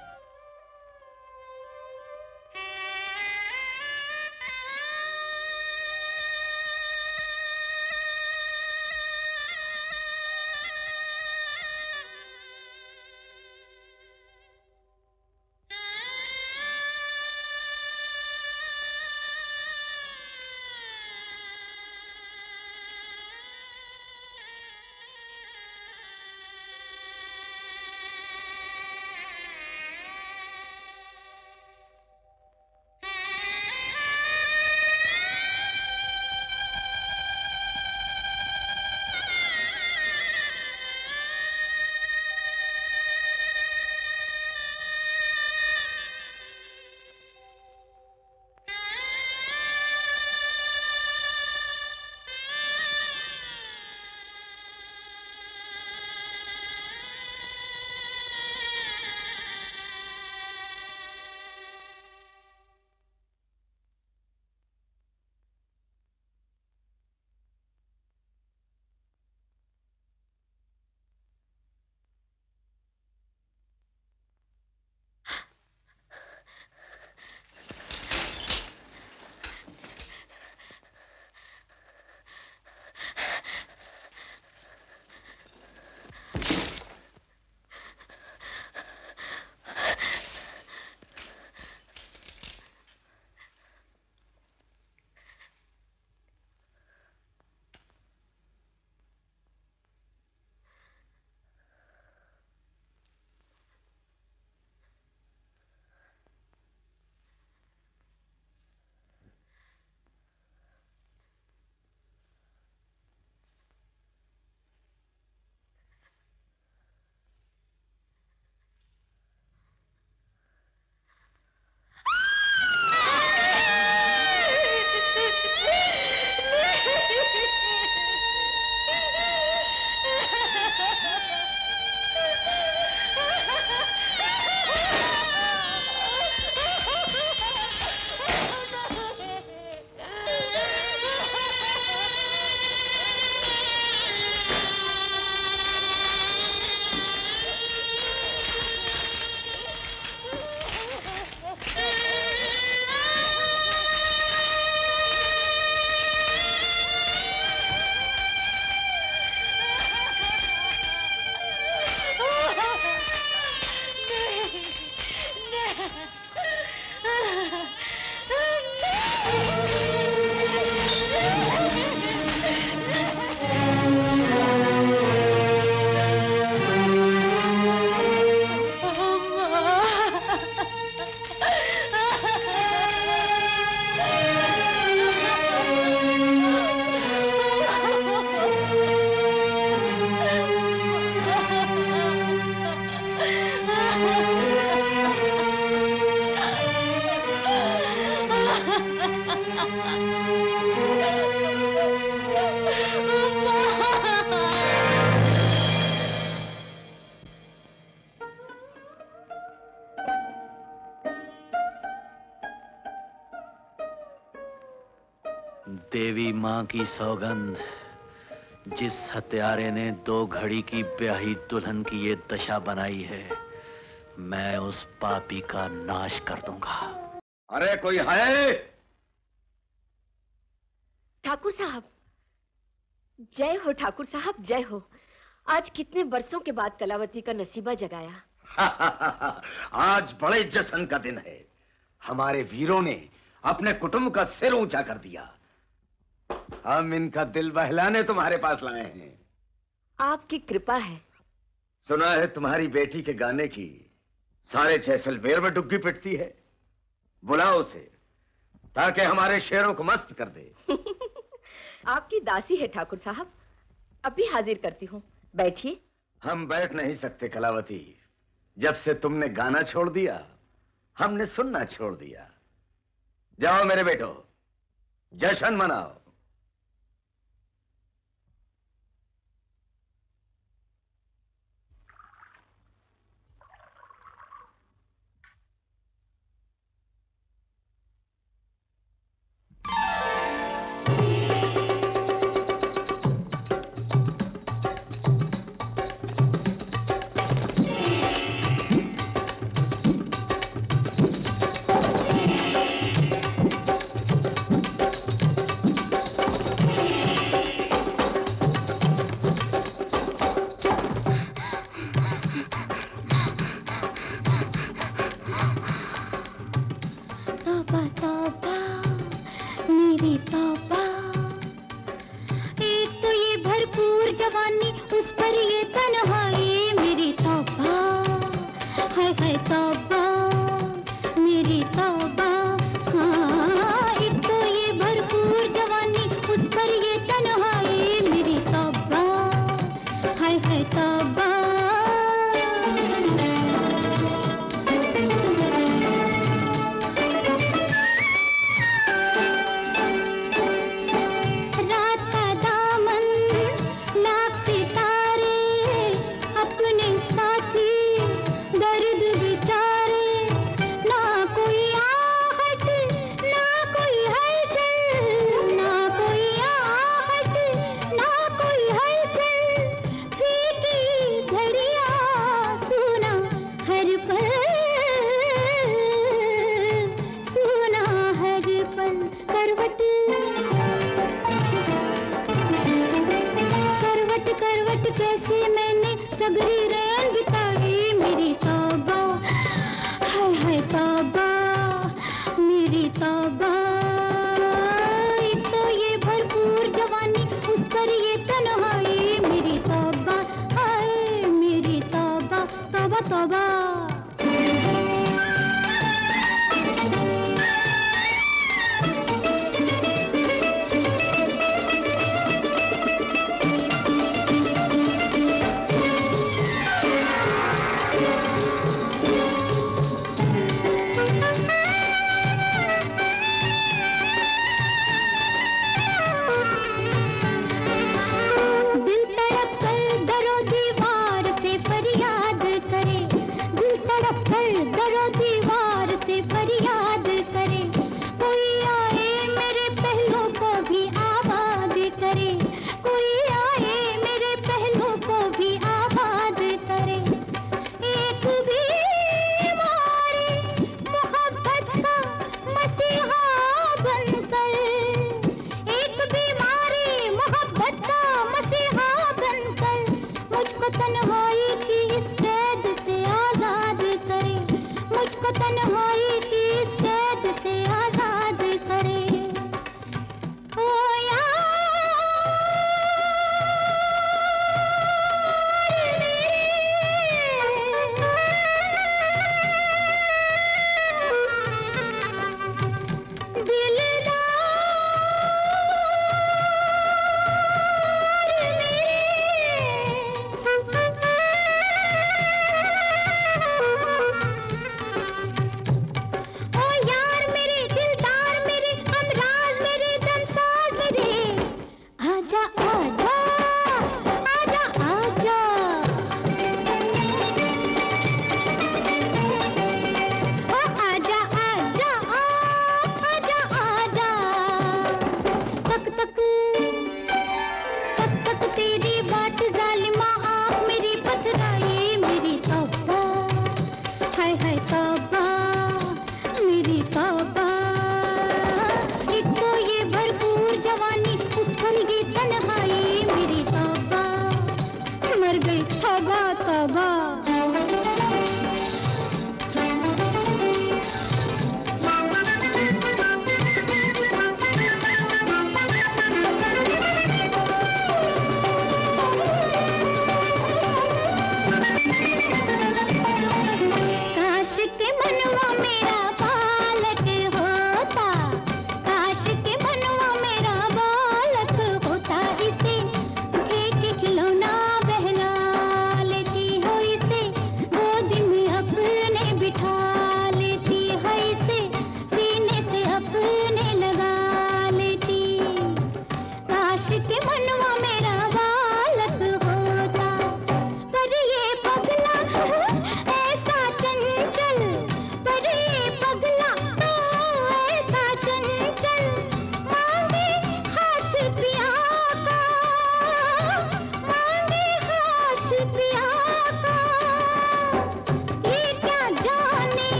माँ की सौगंध जिस हत्यारे ने दो घड़ी की ब्याही दुल्हन की ये दशा बनाई है मैं उस पापी का नाश कर दूँगा। अरे कोई है? ठाकुर साहब जय हो ठाकुर साहब जय हो। आज कितने बरसों के बाद कलावती का नसीबा जगाया। [LAUGHS] आज बड़े जश्न का दिन है। हमारे वीरों ने अपने कुटुंब का सिर ऊँचा कर दिया। हम इनका दिल बहलाने तुम्हारे पास लाए हैं। आपकी कृपा है। सुना है तुम्हारी बेटी के गाने की सारे जैसलमेर में डुग्गी पिटती है। बुलाओ उसे ताकि हमारे शेरों को मस्त कर दे। [LAUGHS] आपकी दासी है ठाकुर साहब। अभी हाजिर करती हूँ। बैठिए। हम बैठ नहीं सकते कलावती। जब से तुमने गाना छोड़ दिया हमने सुनना छोड़ दिया। जाओ मेरे बेटो जश्न मनाओ।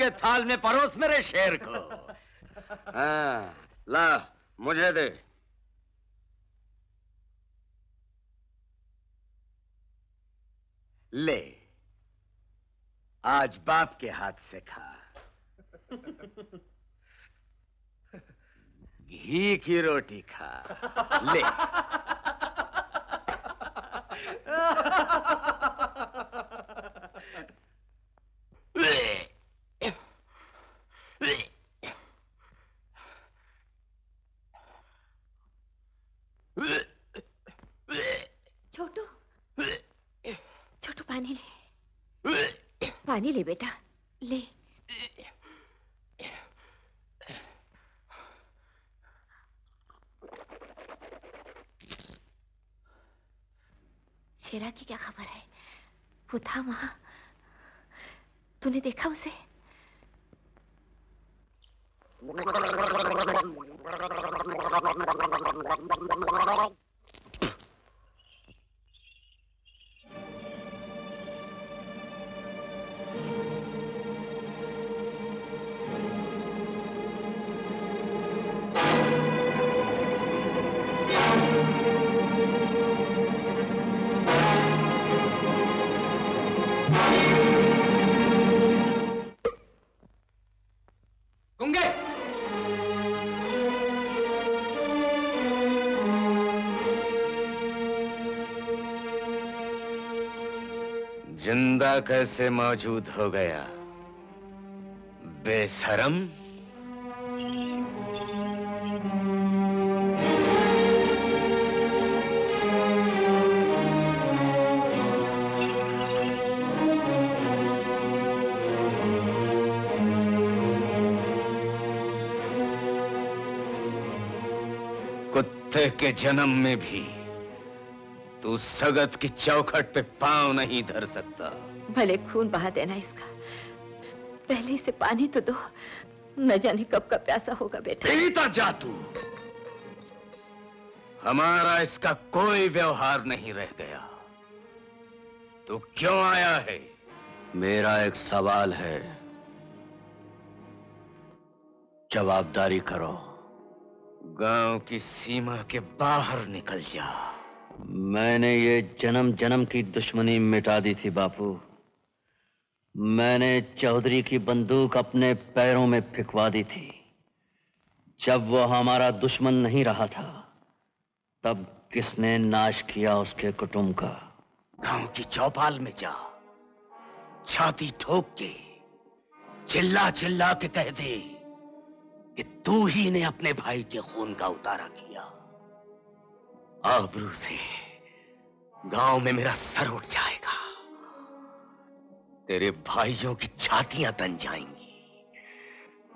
के थाल में परोस मेरे शेर को। [LAUGHS] हाँ, ला मुझे दे। ले आज बाप के हाथ से खा। घी की रोटी खा। ले [LAUGHS] छोटू छोटू पानी ले पानी ले बेटा, ले। शेरा की क्या खबर है? वो था वहाँ। तूने देखा उसे? कैसे मौजूद हो गया। बेशरम। कुत्ते के जन्म में भी तू सगत की चौखट पे पाँव नहीं धर सकता। भले खून बहा देना इसका। पहले इसे पानी तो दो। न जाने कब का प्यासा होगा बेटा। पीता जा तू। हमारा इसका कोई व्यवहार नहीं रह गया। तो क्यों आया है? मेरा एक सवाल है। जवाबदारी करो। गाँव की सीमा के बाहर निकल जा। मैंने ये जन्म जन्म की दुश्मनी मिटा दी थी बापू। मैंने चौधरी की बंदूक अपने पैरों में फिकवा दी थी। जब वो हमारा दुश्मन नहीं रहा था, तब किसने नाश किया उसके कुटुंब का? गाँव की चौपाल में जा, छाती ठोक के, चिल्ला चिल्ला के कह दे कि तू ही ने अपने भाई के खून का उतारा किया। आबरू से गाँव में मेरा सर उठ जाएगा। तेरे भाइयों की छातियाँ तन जाएँगी।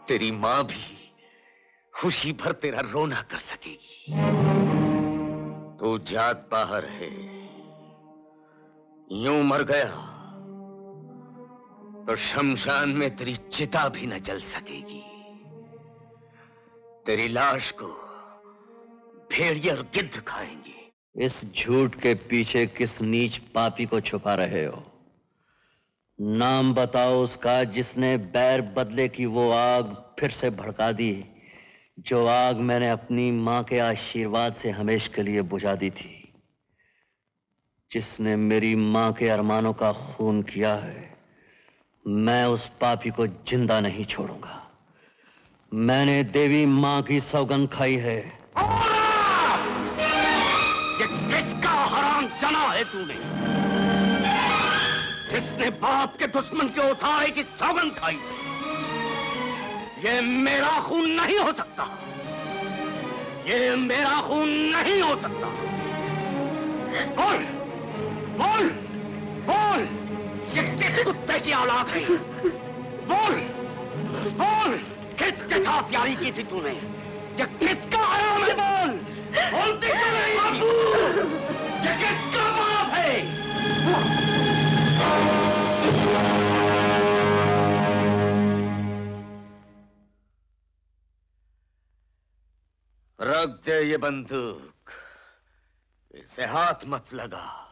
तेरी माँ भी खुशी भर तेरा रोना कर सकेगी। तू जात बाहर है। यूँ मर गया तो शमशान में तेरी चिता भी न जल सकेगी। तेरी लाश को भेड़िए और गिद्ध खाएँगे। इस झूठ के पीछे किस नीच पापी को छुपा रहे हो? नाम बताओ उसका जिसने बैर बदले की वो आग फिर से भड़का दी, जो आग मैंने अपनी माँ के आशीर्वाद से हमेश के लिए बुझा दी थी, जिसने मेरी माँ के अरमानों का खून किया है। मैं उस पापी को ज़िंदा नहीं छोड़ूँगा। मैंने देवी माँ की सौगंध खाई है। ये किसका हराम जना है तूने? किसने बाप के दुश्मन के उठाए की सौगंध खाई? ये मेरा खून नहीं हो सकता। ये मेरा खून नहीं हो सकता। बोल बोल बोल। ये किस कुत्ते की औलाद है? बोल बोल। किसके साथ यारी की थी तूने? ये किसका हराम है बोल? बोलती क्यों नहीं? बाबू! ये किसका ये बंदूक? इसे हाथ मत लगा।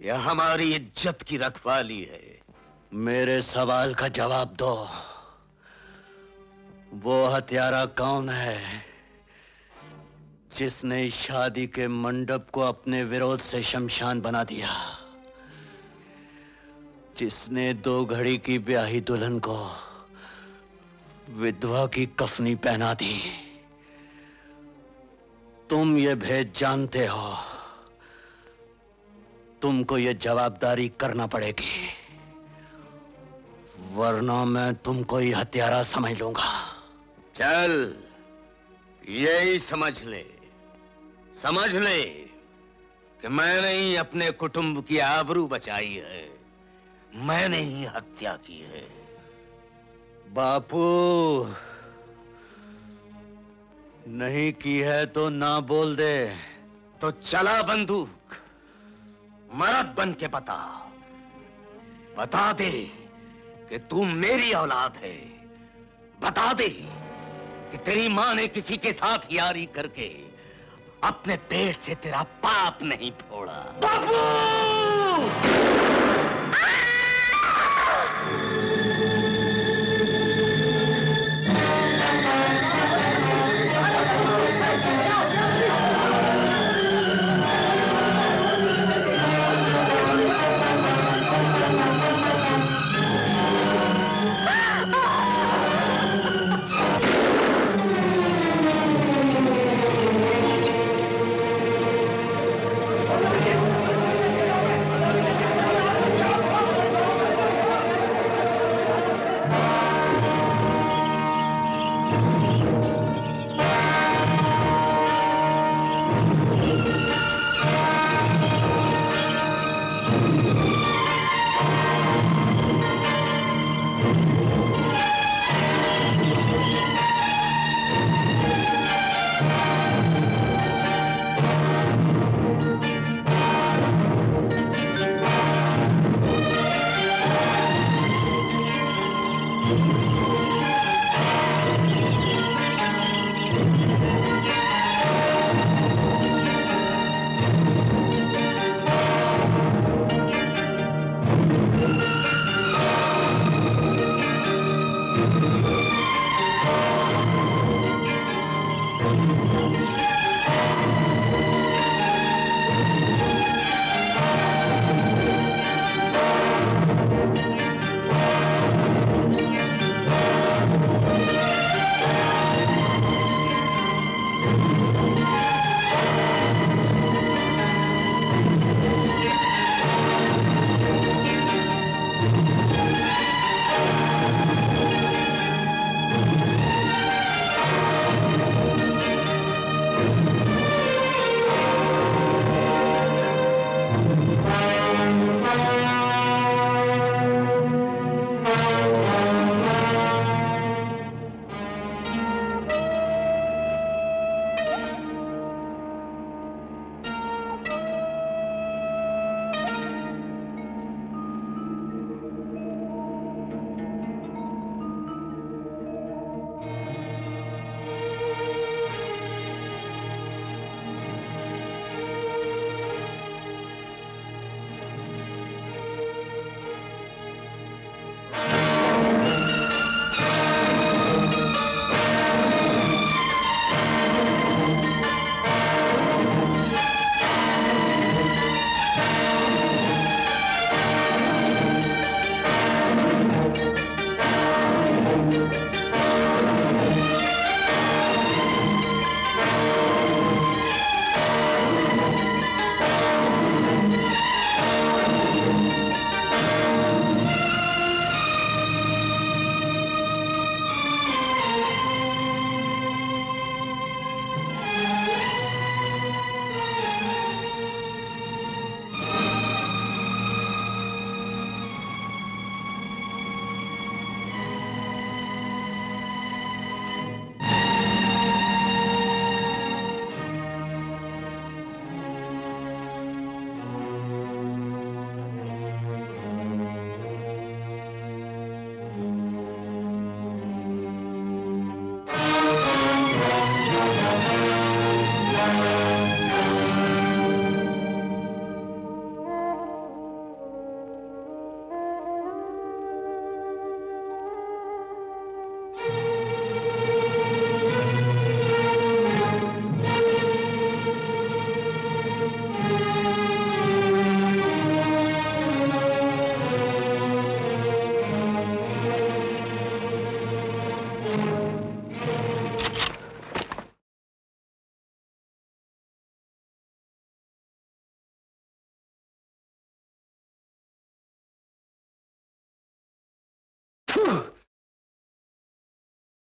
यह हमारी इज़्ज़त की रखवाली है। मेरे सवाल का जवाब दो। वो हत्यारा कौन है जिसने शादी के मंडप को अपने विरोध से शमशान बना दिया? जिसने दो घड़ी की ब्याही दुल्हन को विधवा की कफनी पहना दी? तुम ये भेद जानते हो। तुमको ये जवाबदारी करना पड़ेगी। वरना मैं तुमको ही हत्यारा समझ लूँगा। चल, यही समझ ले। समझ ले कि मैंने ही अपने कुटुंब की आबरू बचाई है। मैंने ही हत्या की है। बापू नहीं की है तो ना बोल दे। तो चला बंदूक। मरद बन के बता बता दे कि तू मेरी औलाद है। बता दे कि तेरी माँ ने किसी के साथ यारी करके अपने पेट से तेरा पाप नहीं फोड़ा।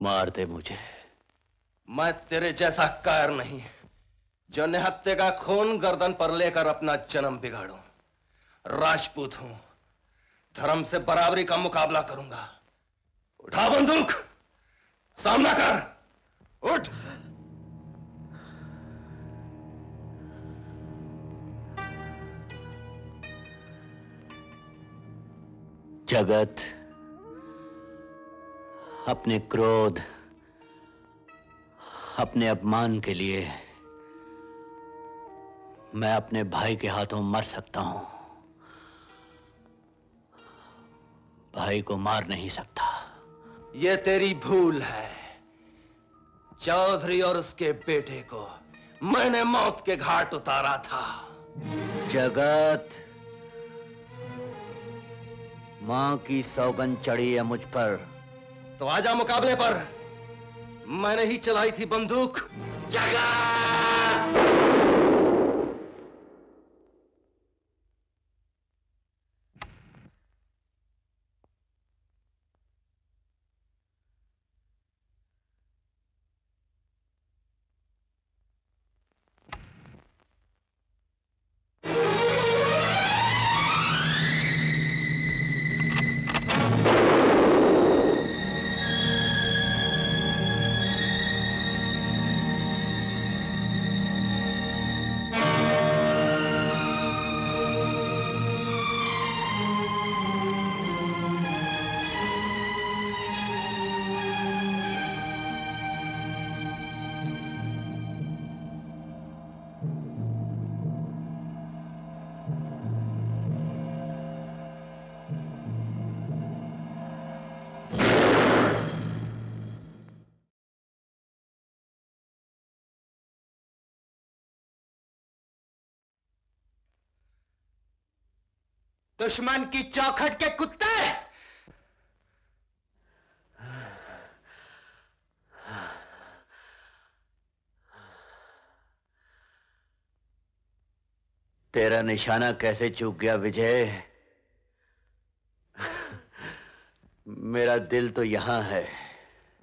मार दे मुझे। मैं तेरे जैसा कायर नहीं जो निहत्ते का खून गर्दन पर लेकर अपना जन्म बिगाड़ू। राजपूत हूँ धर्म से बराबरी का मुकाबला करूँगा। उठा बंदूक सामना कर उठ। जगत अपने क्रोध अपने अपमान के लिए मैं अपने भाई के हाथों मर सकता हूँ। भाई को मार नहीं सकता। ये तेरी भूल है। चौधरी और उसके बेटे को मैंने मौत के घाट उतारा था। जगत माँ की सौगन चढ़ी है मुझ पर। तो आजा मुकाबले पर। मैंने ही चलाई थी बंदूक। दुश्मन की चौखट के कुत्ते! तेरा निशाना कैसे चूक गया विजय? मेरा दिल तो यहाँ है।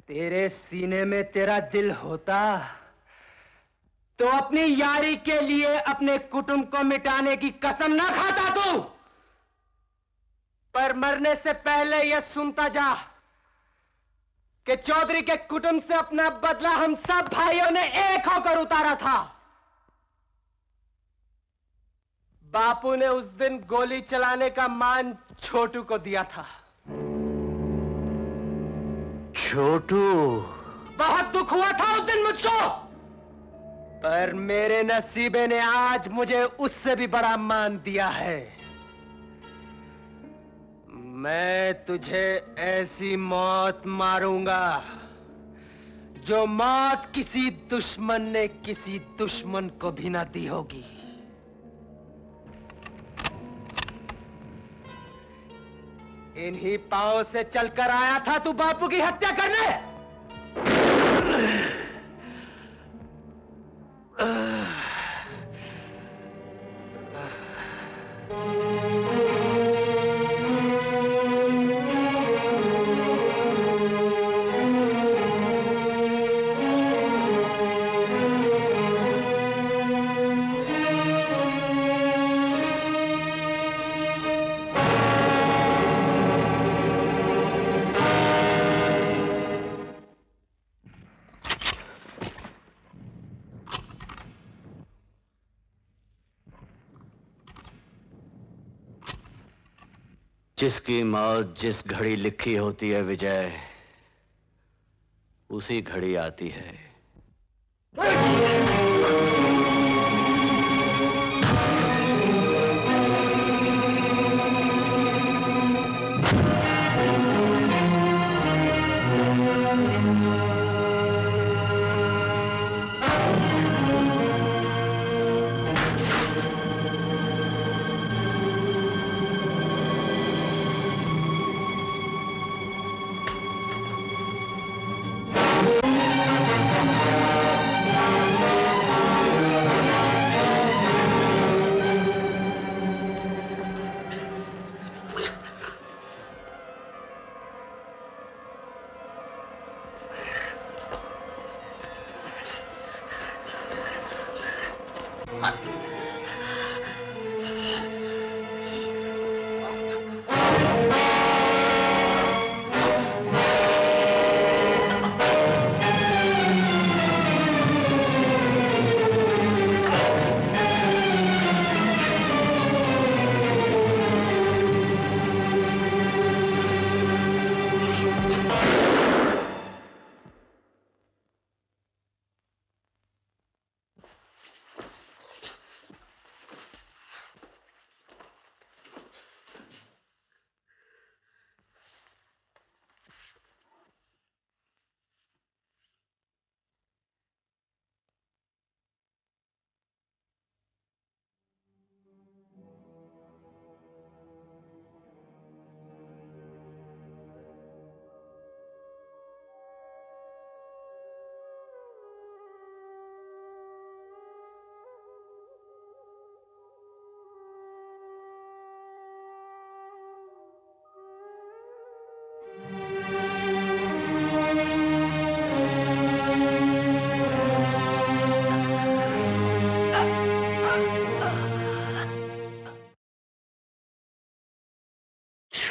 तेरे सीने में तेरा दिल होता तो अपनी यारी के लिए अपने कुटुंब को मिटाने की कसम ना खाता तू! पर मरने से पहले यह सुनता जा कि चौधरी के कुटुंब से अपना बदला हम सब भाइयों ने एक होकर उतारा था। बापू ने उस दिन गोली चलाने का मान छोटू को दिया था। छोटू? बहुत दुख हुआ था उस दिन मुझको। पर मेरे नसीबे ने आज मुझे उससे भी बड़ा मान दिया है। मैं तुझे ऐसी मौत मारूँगा, जो मौत किसी दुश्मन ने किसी दुश्मन को भी ना दी होगी। इन्हीं पाँव से चलकर आया था तू बापू की हत्या करने! जिसकी मौत जिस घड़ी लिखी होती है विजय उसी घड़ी आती है।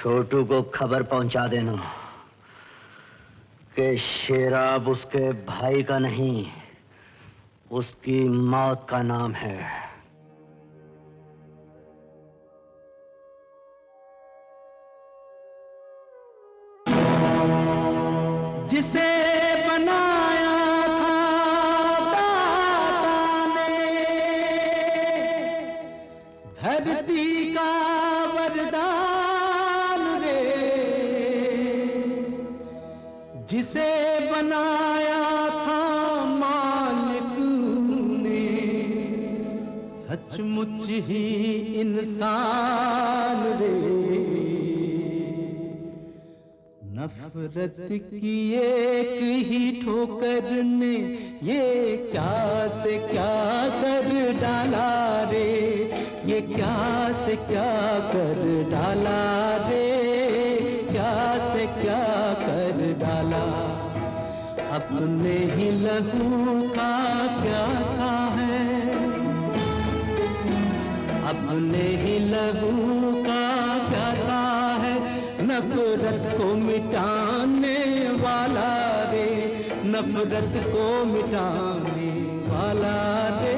छोटू को खबर पहुँचा देना कि शेराब उसके भाई का नहीं, उसकी मौत का नाम है। जिसे ही इंसान रे। नफरत की एक ही ठोकर ने ये क्या से क्या कर डाला रे? ये क्या से क्या कर डाला रे? क्या से क्या कर डाला? अपने ही लहू का प्यासा अपने ही लहू का प्यासा है। नफरत को मिटाने वाला रे नफरत को मिटाने वाला रे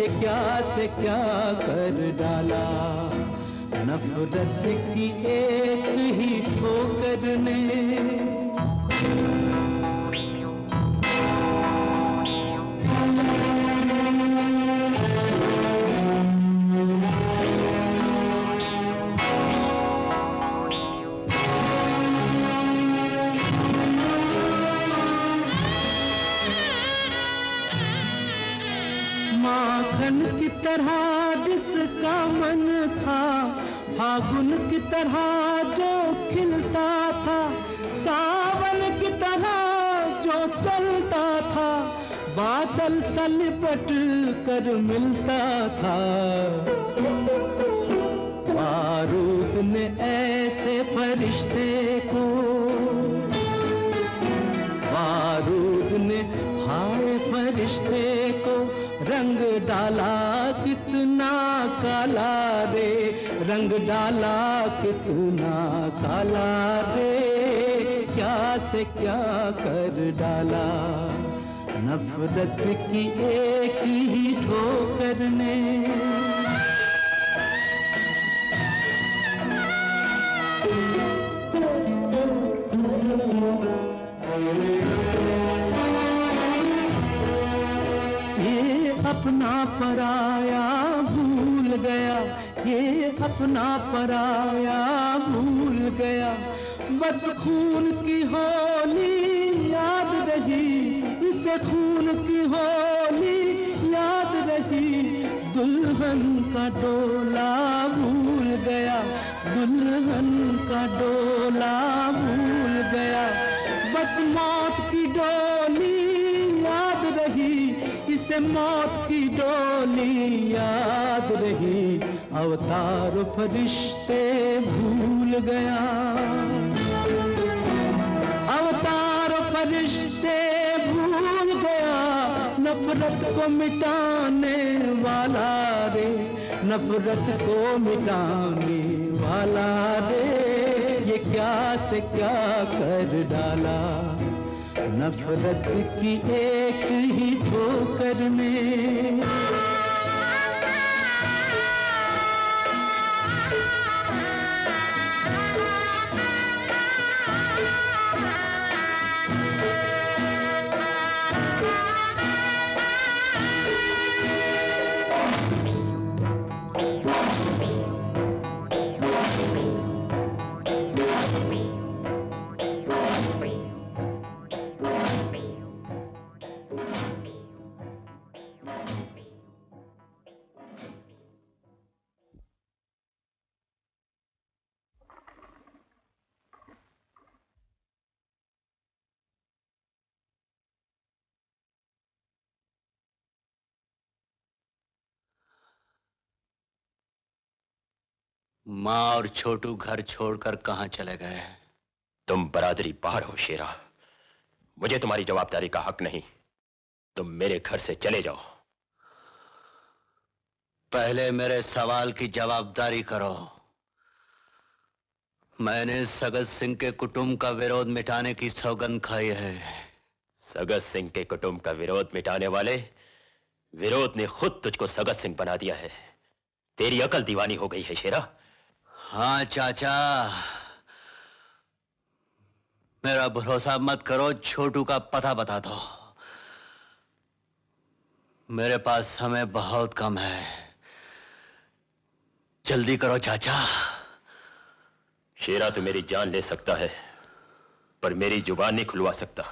ये क्या से क्या कर डाला? नफरत की एक ही ठोकर ने। तरह जो खिलता था, सावन की तरह जो चलता था, बादल सा लिपट कर मिलता था। बारूद ने ऐसे फरिश्ते को, बारूद ने रंग डाला कितना काला रे? रंग डाला कितना काला रे? क्या से क्या कर डाला? नफरत की एक ही ठोकर ने। अपना पराया भूल गया। ये अपना पराया भूल गया। बस खून की होली याद रही। इसे खून की होली याद रही। दुल्हन का डोला भूल गया। दुल्हन का डोला भूल गया। बस मौत की डोली याद रही। इसे मौत डोली याद रही, अवतार फरिश्ते भूल गया। अवतार फरिश्ते भूल गया, नफरत को मिटाने वाला रे, नफरत को मिटाने वाला रे, ये क्या से क्या कर डाला? नफरत की एक ही ठोकर ने। माँ और छोटू घर छोड़कर कहाँ चले गए हैं? तुम बरादरी बाहर हो शेरा। मुझे तुम्हारी जवाबदारी का हक नहीं। तुम मेरे घर से चले जाओ। पहले मेरे सवाल की जवाबदारी करो। मैंने सगत सिंह के कुटुंब का विरोध मिटाने की सौगंध खाई है। सगत सिंह के कुटुंब का विरोध मिटाने वाले विरोध ने खुद तुझको सगत सिंह बना दिया है। तेरी अकल दीवानी हो गई है शेरा। हाँ चाचा। मेरा भरोसा मत करो छोटू का पता बता दो। मेरे पास समय बहुत कम है। जल्दी करो चाचा। शेरा तो मेरी जान ले सकता है पर मेरी ज़ुबान नहीं खुलवा सकता।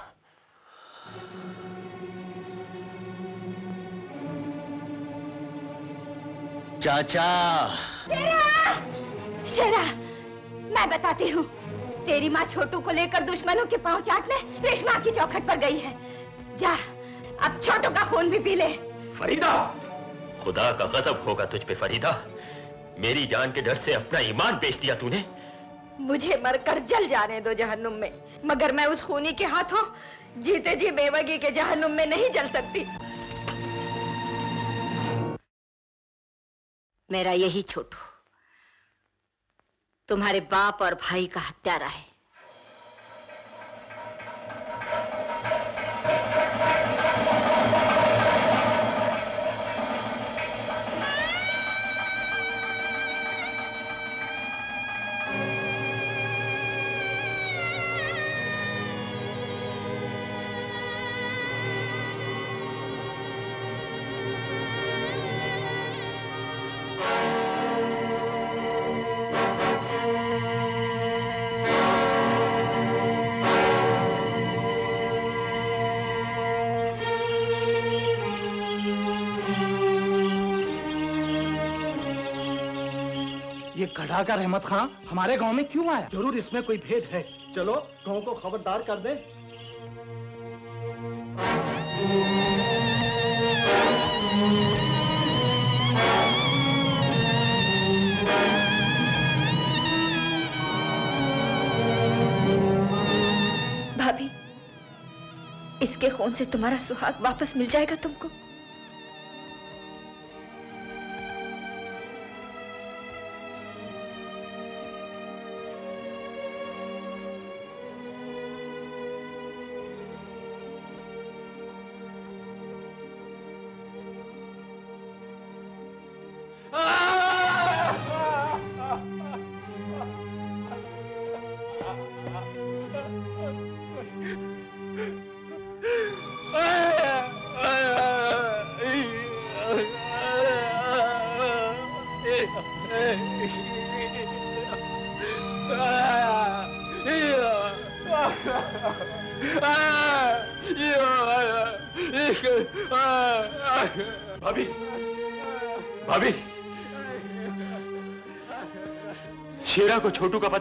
चाचा। शेरा! मैं बताती हूँ तेरी माँ छोटू को लेकर दुश्मनों के पाँव चाट ले रेशमा की चौखट पर गई है। जा अब छोटू का खून भी पी ले। फरीदा खुदा का गजब होगा तुझ पे फरीदा। मेरी जान के डर से अपना ईमान बेच दिया तूने। मुझे मरकर जल जाने दो जहन्नुम में मगर मैं उस खूनी के हाथों जीते जी बेवगी के जहन्नुम में नहीं जल सकती। मेरा यही छोटू। तुम्हारे बाप और भाई का हत्यारा है। कड़ाका रहमत खां हमारे गाँव में क्यों आया? ज़रूर इसमें कोई भेद है। चलो गाँव को खबरदार कर दे। भाभी इसके खून से तुम्हारा सुहाग वापस मिल जाएगा तुमको।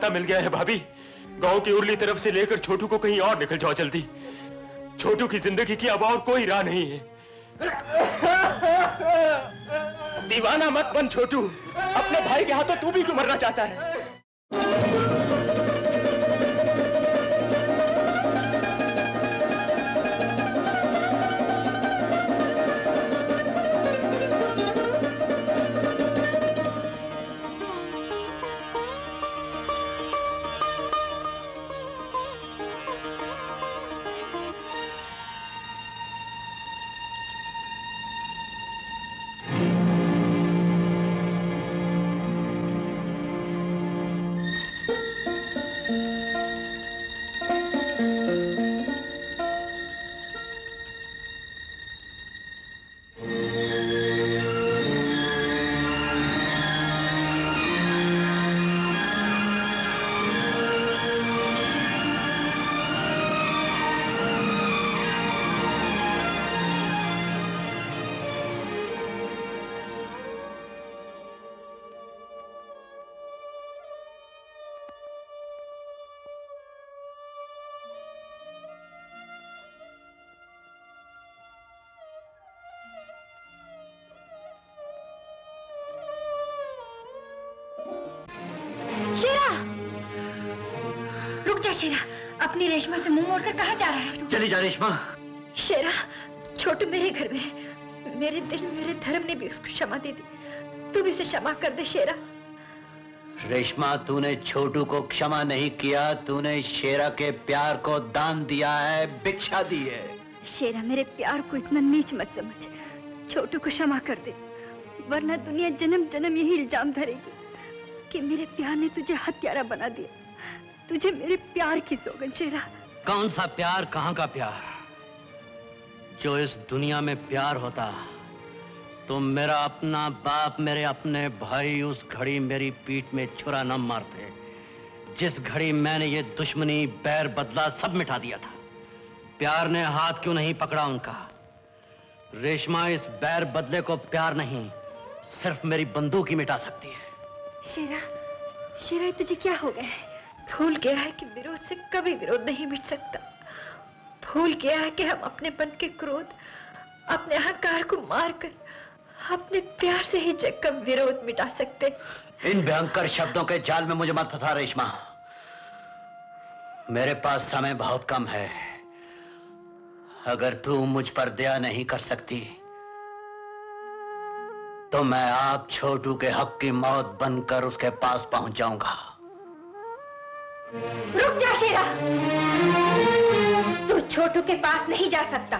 पता मिल गया है, भाभी। गाँव की उर्ली तरफ़ से लेकर छोटू को कहीं और निकल जाओ जल्दी। छोटू की ज़िंदगी की अब और कोई राह नहीं है। दीवाना मत बन, छोटू। अपने भाई के हाथों तू भी क्यों मरना चाहता है? जा शेरा अपनी रेशमा से मुँह मोड़कर कहा जा रहा है तू? चली जा रेशमा। शेरा छोटू मेरे घर में मेरे दिल मेरे धर्म ने भी उसको क्षमा दे दी। तू भी इसे क्षमा कर दे शेरा। रेशमा तूने छोटू को क्षमा नहीं किया तूने शेरा के प्यार को दान दिया है भिक्षा दी है। शेरा मेरे प्यार को इतना नीच मत समझ। छोटू को क्षमा कर दे वरना दुनिया जन्म जन्म यही इल्ज़ाम धरेगी कि मेरे प्यार ने तुझे हत्यारा बना दिया। तुझे मेरे प्यार की सौगन शेरा। कौन सा प्यार कहाँ का प्यार? जो इस दुनिया में प्यार होता तो मेरा अपना बाप मेरे अपने भाई उस घड़ी मेरी पीठ में छुरा न मारते जिस घड़ी मैंने ये दुश्मनी बैर बदला सब मिटा दिया था। प्यार ने हाथ क्यों नहीं पकड़ा उनका? रेशमा इस बैर बदले को प्यार नहीं सिर्फ़ मेरी बंदूक ही मिटा सकती है। शेरा शेरा तुझे क्या हो गया है? भूल गया है कि विरोध से कभी विरोध नहीं मिट सकता। भूल गया है कि हम अपने पन के क्रोध, अपने अहंकार को मारकर, अपने प्यार से ही जग का विरोध मिटा सकते। इन भयंकर शब्दों के जाल में मुझे मत फंसा रेशमा। मेरे पास समय बहुत कम है। अगर तू मुझ पर दया नहीं कर सकती तो मैं आप छोटू के हक की मौत बनकर उसके पास पहुँच जाऊँगा। रुक जा, शेरा। तू छोटू के पास नहीं जा सकता।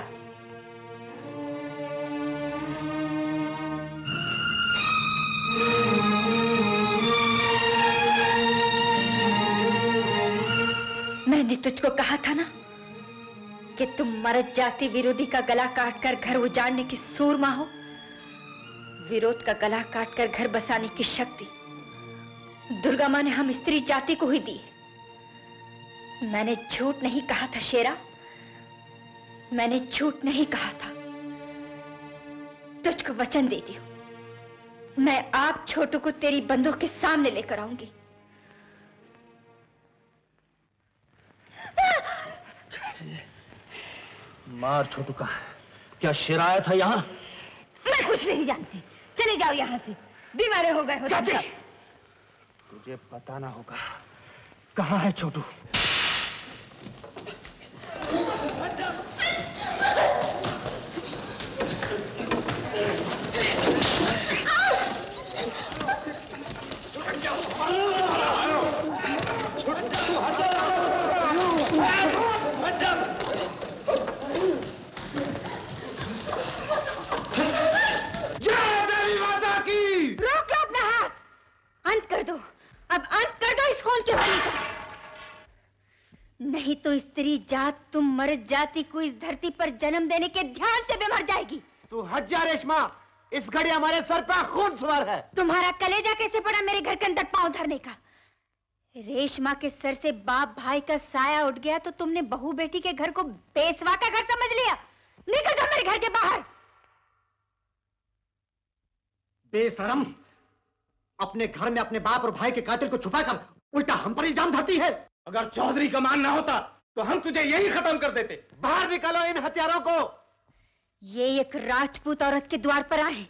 मैंने तुझको कहा था ना कि तुम मरद जाति विरोधी का गला काटकर घर उजाड़ने की सूरमा हो। विरोध का गला काटकर घर बसाने की शक्ति दुर्गा माँ ने हम स्त्री जाति को ही दी है। मैंने झूठ नहीं कहा था शेरा। मैंने झूठ नहीं कहा था। तुझको वचन देती हूँ। मैं आप छोटू को तेरी बंदूक के सामने लेकर आऊँगी। मार छोटू का। क्या शिराया था यहाँ? मैं कुछ नहीं जानती। चले जाओ यहाँ से। बीमारे हो गए हो। तुझे बताना होगा। कहाँ है छोटू? What the fuck? नहीं तो स्त्री जात तुम मर्द जाति को इस धरती पर जन्म देने के ध्यान से भी मर जाएगी। तू हट जा रेशमा इस घड़ी हमारे सर पर खून सवार है। तुम्हारा कलेजा कैसे पड़ा मेरे घर के अंदर पाँव धरने का? रेशमा के सर से बाप भाई का साया उठ गया तो तुमने बहू बेटी के घर को बेसवा का घर समझ लिया? निकल जाओ मेरे घर के बाहर। बेशरम अपने घर में अपने बाप और भाई के कातिल को छुपाकर उल्टा हम पर इल्ज़ाम धरती है। अगर चौधरी का मान ना होता तो हम तुझे यही खत्म कर देते। बाहर निकालो इन हथियारों को। ये एक राजपूत औरत के द्वार पर आए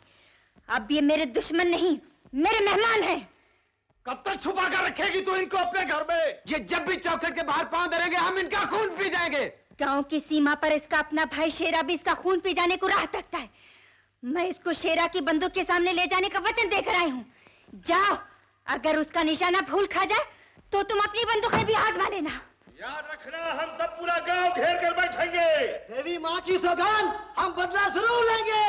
अब ये मेरे दुश्मन नहीं मेरे मेहमान हैं। कब तक छुपा कर रखेगी तू इनको अपने घर में? ये जब भी चौखट के बाहर पाँव धरेंगे हम इनका खून पी जाएँगे। गाँव की सीमा पर इसका अपना भाई शेरा भी इसका खून पी जाने को राह तकता है। मैं इसको शेरा की बंदूक के सामने ले जाने का वचन देकर आई हूँ। जाओ अगर उसका निशाना भूल खा जाए तो तुम अपनी बंदूकें भी आजमा लेना। याद रखना हम सब पूरा गाँव घेर कर बैठेंगे। देवी माँ की सौगान हम बदला ज़रूर लेंगे।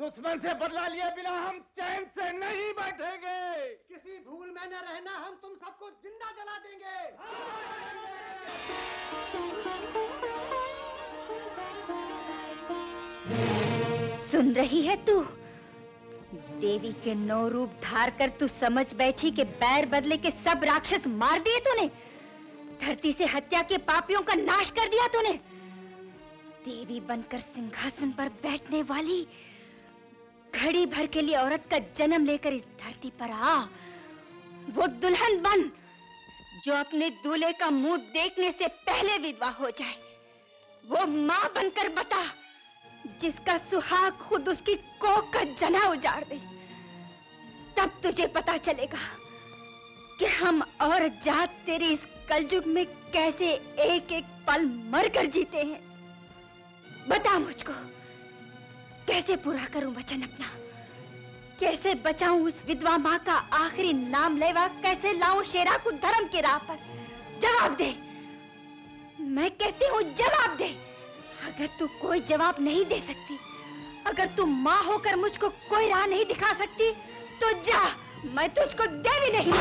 दुश्मन से बदला लिए बिना हम चैन से नहीं बैठेंगे। किसी भूल में न रहना हम तुम सबको ज़िंदा जला देंगे। सुन रही है तू? देवी के नौ रूप धार कर तू समझ बैठी कि बैर बदले के सब राक्षस मार दिए तूने। धरती से हत्या के पापियों का नाश कर दिया तूने। देवी बनकर सिंहासन पर बैठने वाली घड़ी भर के लिए औरत का जन्म लेकर इस धरती पर आ। वो दुल्हन बन, जो अपने दूल्हे का मुँह देखने से पहले विधवा हो जाए। वो माँ बनकर बता जिसका सुहाग खुद उसकी कोख का जना उजाड़ दे, तब तुझे पता चलेगा कि हम और जात तेरे इस कलयुग में कैसे एक एक पल मर कर जीते हैं। बता मुझको, कैसे पूरा करूँ वचन अपना? कैसे बचाऊं उस विधवा माँ का आखिरी नाम लेवा? कैसे लाऊं शेरा को धर्म की राह पर? जवाब दे। मैं कहती हूँ, जवाब दे। अगर तू कोई जवाब नहीं दे सकती, अगर तू माँ होकर मुझको कोई राह नहीं दिखा सकती तो जा, मैं तुझको देवी नहीं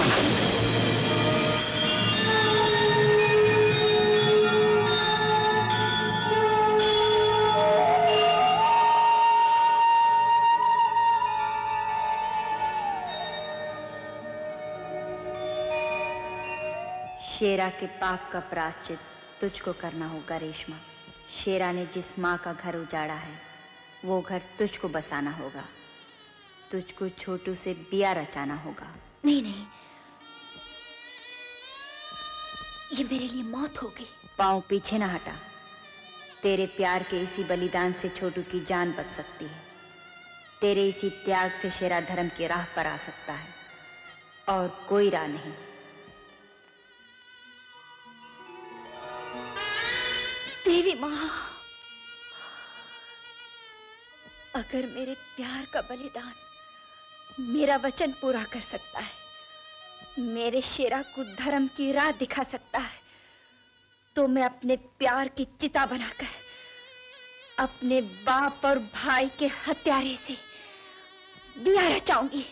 शेरा के पाप का प्राश्चित तुझको करना होगा रेशमा। शेरा ने जिस माँ का घर उजाड़ा है वो घर तुझको बसाना होगा। तुझको छोटू से बिया रचाना होगा। नहीं नहीं। ये मेरे लिए मौत हो गई। पाँव पीछे ना हटा। तेरे प्यार के इसी बलिदान से छोटू की जान बच सकती है। तेरे इसी त्याग से शेरा धर्म की राह पर आ सकता है। और कोई राह नहीं। देवी माँ, अगर मेरे प्यार का बलिदान मेरा वचन पूरा कर सकता है, मेरे शेरा को धर्म की राह दिखा सकता है तो मैं अपने प्यार की चिता बनाकर, अपने बाप और भाई के हत्यारे से दिया रचाऊँगी।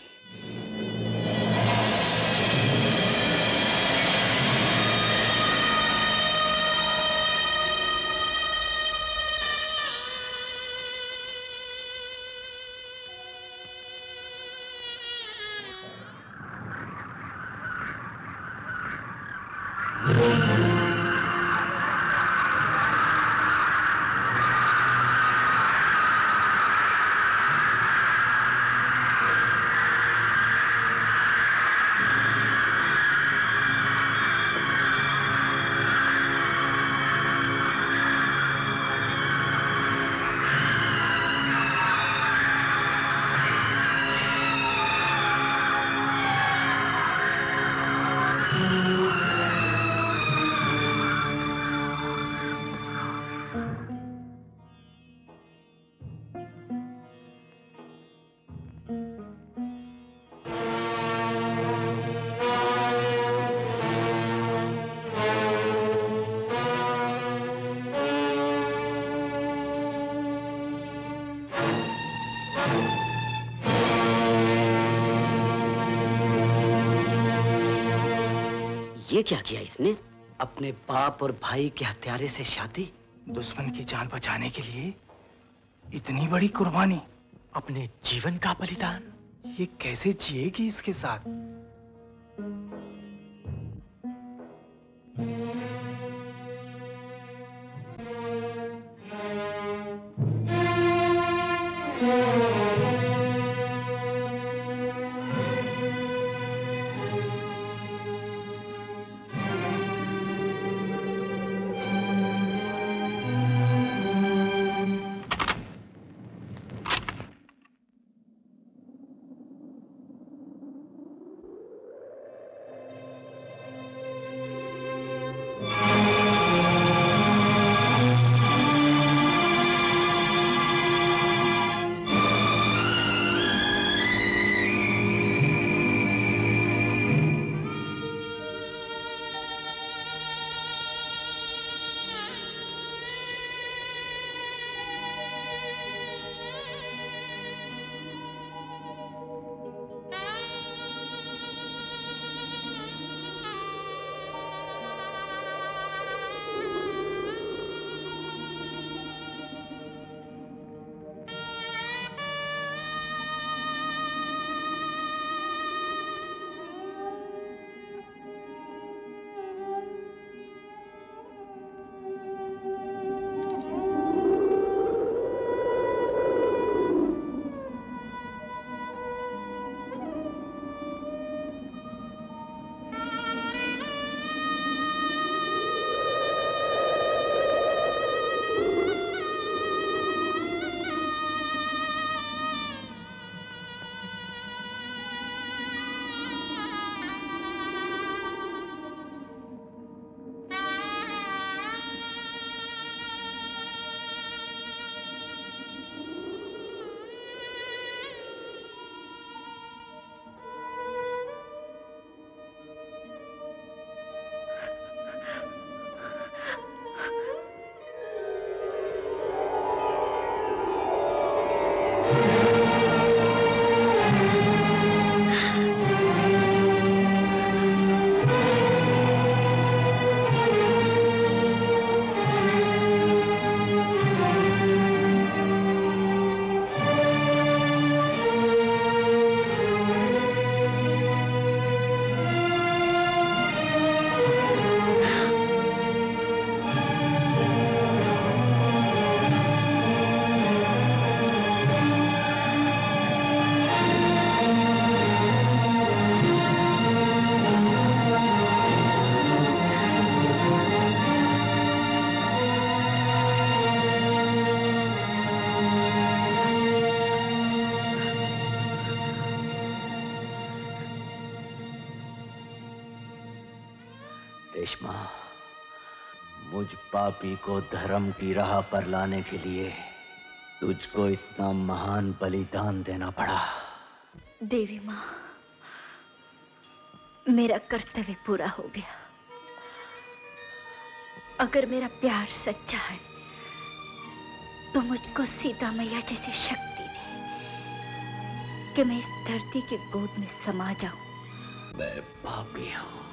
ये क्या किया इसने? अपने बाप और भाई के हत्यारे से शादी? दुश्मन की जान बचाने के लिए इतनी बड़ी कुर्बानी, अपने जीवन का बलिदान, ये कैसे जिएगी इसके साथ? रेशमा मुझ पापी को धर्म की राह पर लाने के लिए तुझको इतना महान बलिदान देना पड़ा। देवी माँ मेरा कर्तव्य पूरा हो गया। अगर मेरा प्यार सच्चा है तो मुझको सीता मैया जैसी शक्ति दे कि मैं इस धरती की गोद में समा जाऊँ। मैं पापी हूँ।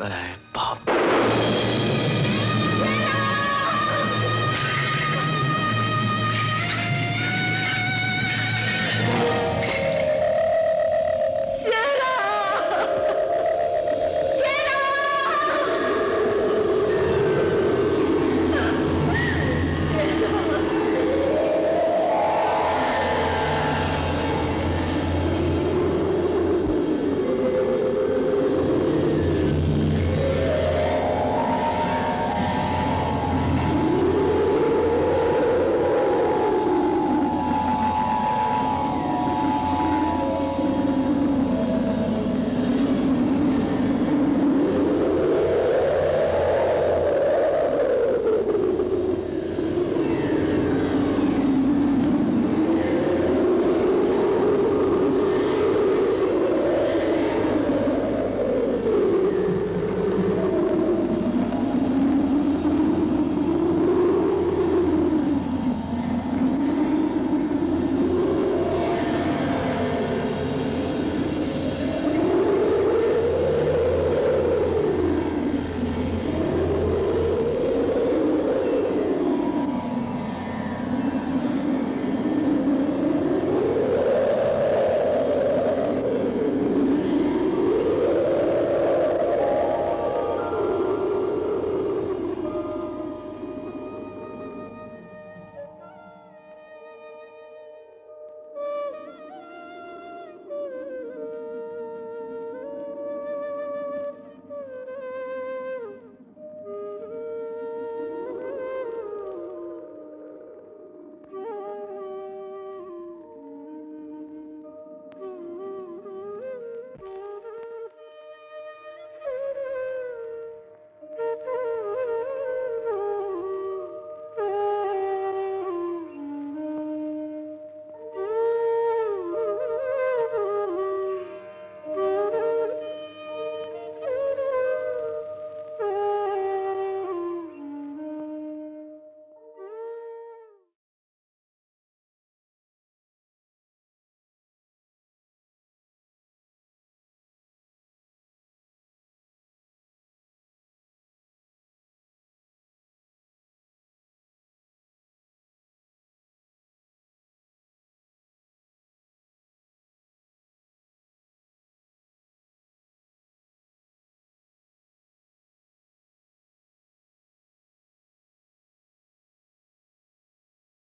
मैं बाप।